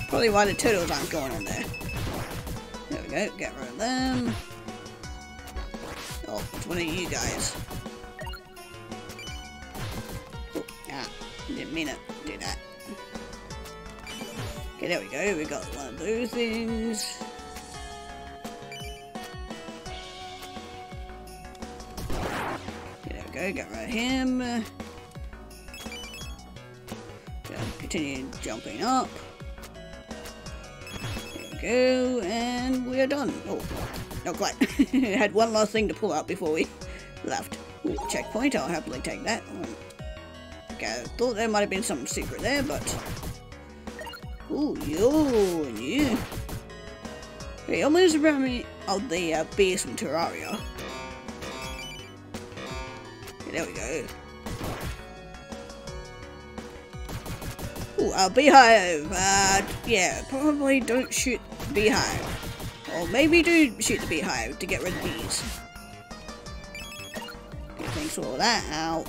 Probably why the turtles aren't going in there. Go, get rid of them. Oh, which one of you guys. Oh, ah, didn't mean it. Do that. Okay, there we go. We got one of those things. Okay, there we go. Got rid of him. Okay, continue jumping up. Go, and we are done. Oh, not quite. had one last thing to pull out before we left. Ooh, checkpoint, I'll happily take that. Okay, I thought there might have been something secret there, but... Ooh, yo, you. It almost reminded me of the uh, beast from Terraria. Okay, there we go. Ooh, a beehive. Uh, yeah, probably don't shoot beehive. Or maybe do shoot the beehive to get rid of bees. Okay, for all that out.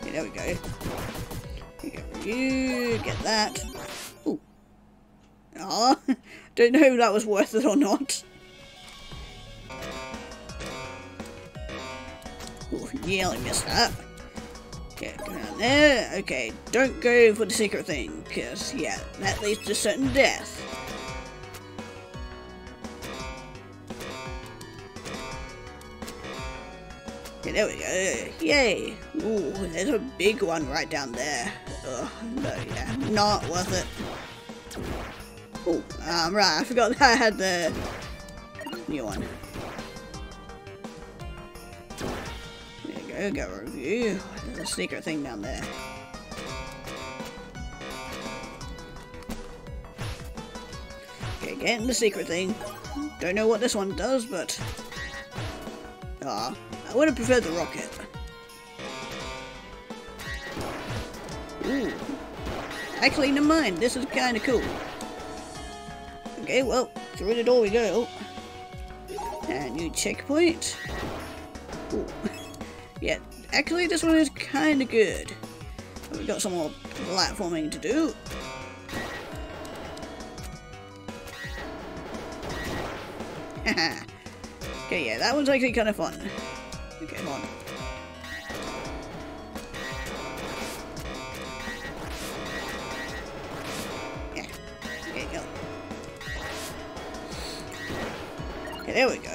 Okay, there we go. Get you, get that. Ooh. Ah, don't know if that was worth it or not. Ooh, nearly missed that. Okay, go there. Okay, don't go for the secret thing, because, yeah, that leads to certain death. Okay, there we go. Yay! Ooh, there's a big one right down there. Ugh, but yeah, not worth it. Oh, um, right, I forgot that I had the new one. There you go, review. A secret thing down there. Okay, getting the secret thing. Don't know what this one does, but... Ah, I would have preferred the rocket. Ooh. Actually, never mind. This is kind of cool. Okay, well, through the door we go. And new checkpoint. Ooh. yeah, actually this one is kind of good. We've got some more platforming to do. okay, yeah, that one's actually kind of fun. Okay, come on. Yeah, okay, go. Okay, there we go.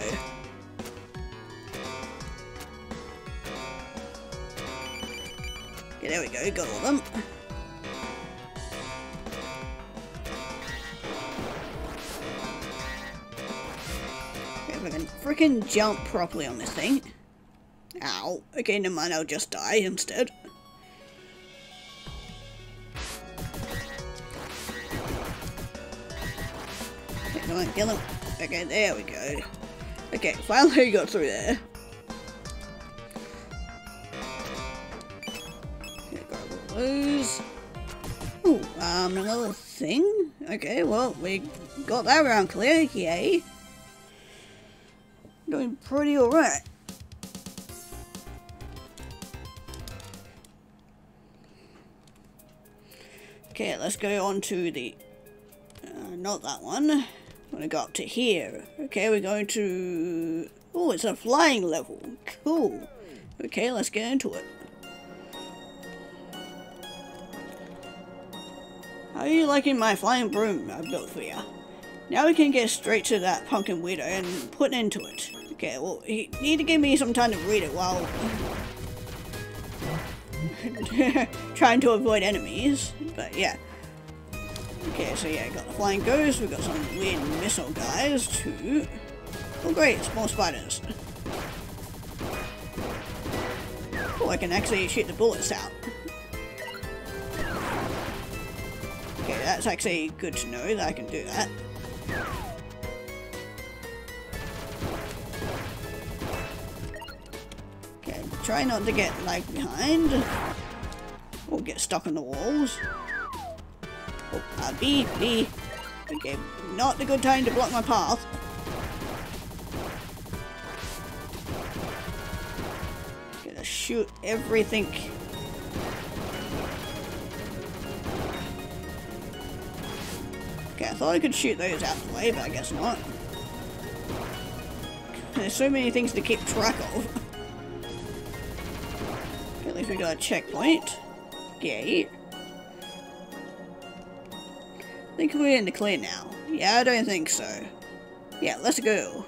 There go, um. them. If I can freaking jump properly on this thing. Ow. Okay, never mind, I'll just die instead. Okay, come on, kill him. Okay, there we go. Okay, finally got through there. Those. Ooh, um, another thing? Okay, well, we got that round clear, yay. Doing pretty alright. Okay, let's go on to the... Uh, not that one. I'm gonna go up to here. Okay, we're going to... Oh, it's a flying level. Cool. Okay, let's get into it. How are you liking my flying broom I built for you? Now we can get straight to that pumpkin widow and put into it. Okay, well, you need to give me some time to read it while trying to avoid enemies. But yeah. Okay, so yeah, got the flying ghost. We got some weird missile guys too. Oh great, it's more spiders. Oh, I can actually shoot the bullets out. That's actually good to know that I can do that. Okay, try not to get lagged behind. Or get stuck on the walls. Oh, uh, B, B. Okay, not a good time to block my path. Gonna shoot everything. I thought I could shoot those out the way, but I guess not. There's so many things to keep track of. At least we got a checkpoint. Gate. I think we're in the clear now. Yeah, I don't think so. Yeah, let's go.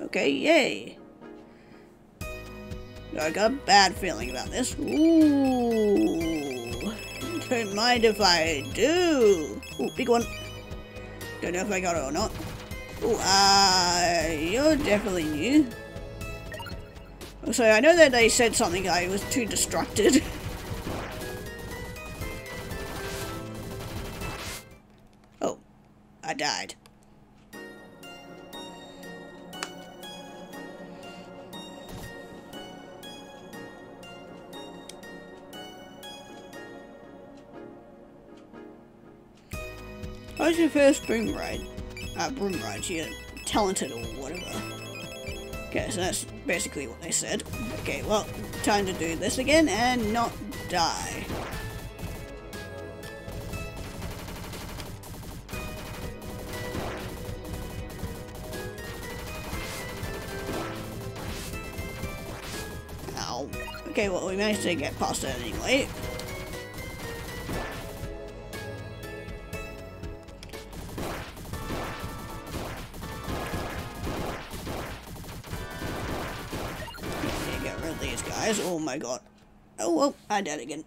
Okay, yay. I got a bad feeling about this. Ooh. Don't mind if I do. Ooh, big one. Don't know if I got it or not. Ooh, uh, you're definitely new. So I know that they said something I was too distracted. oh, I died. How's your first broom ride? Uh, broom ride, you're talented or whatever. Okay, so that's basically what they said. Okay, well, time to do this again and not die. Ow. Okay, well, we managed to get past it anyway. Died again.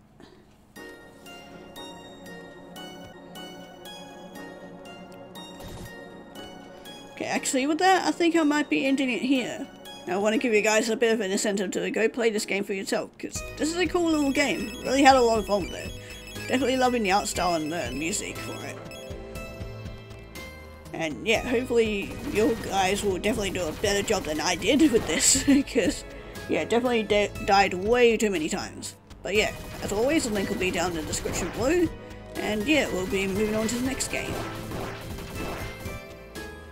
Okay, actually with that, I think I might be ending it here. I want to give you guys a bit of an incentive to go play this game for yourself, because this is a cool little game. Really had a lot of fun with it. Definitely loving the art style and the music for it. And yeah, hopefully you guys will definitely do a better job than I did with this, because yeah, definitely died way too many times. But yeah, as always, the link will be down in the description below. And yeah, we'll be moving on to the next game.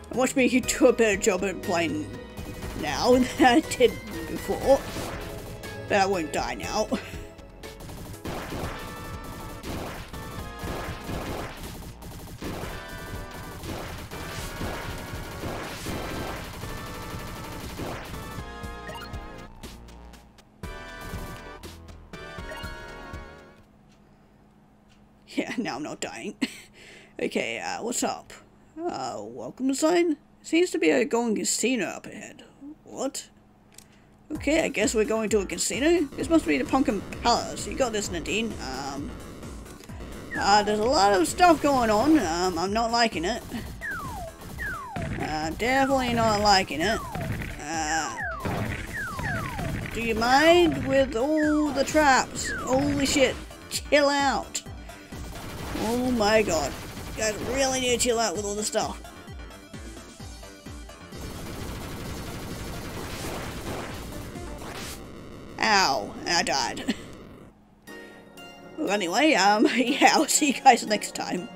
And watch me do a better job at playing now than I did before. But I won't die now. not dying. okay, uh, what's up? Uh, welcome sign? Seems to be a going casino up ahead. What? Okay, I guess we're going to a casino? This must be the Pumpkin Palace. You got this, Nadine. Um, uh, there's a lot of stuff going on. Um, I'm not liking it. Uh, definitely not liking it. Uh, do you mind with all the traps? Holy shit. Chill out. Oh my god. You guys really need to chill out with all the stuff. Ow. I died. well, anyway, um, yeah, I'll see you guys next time.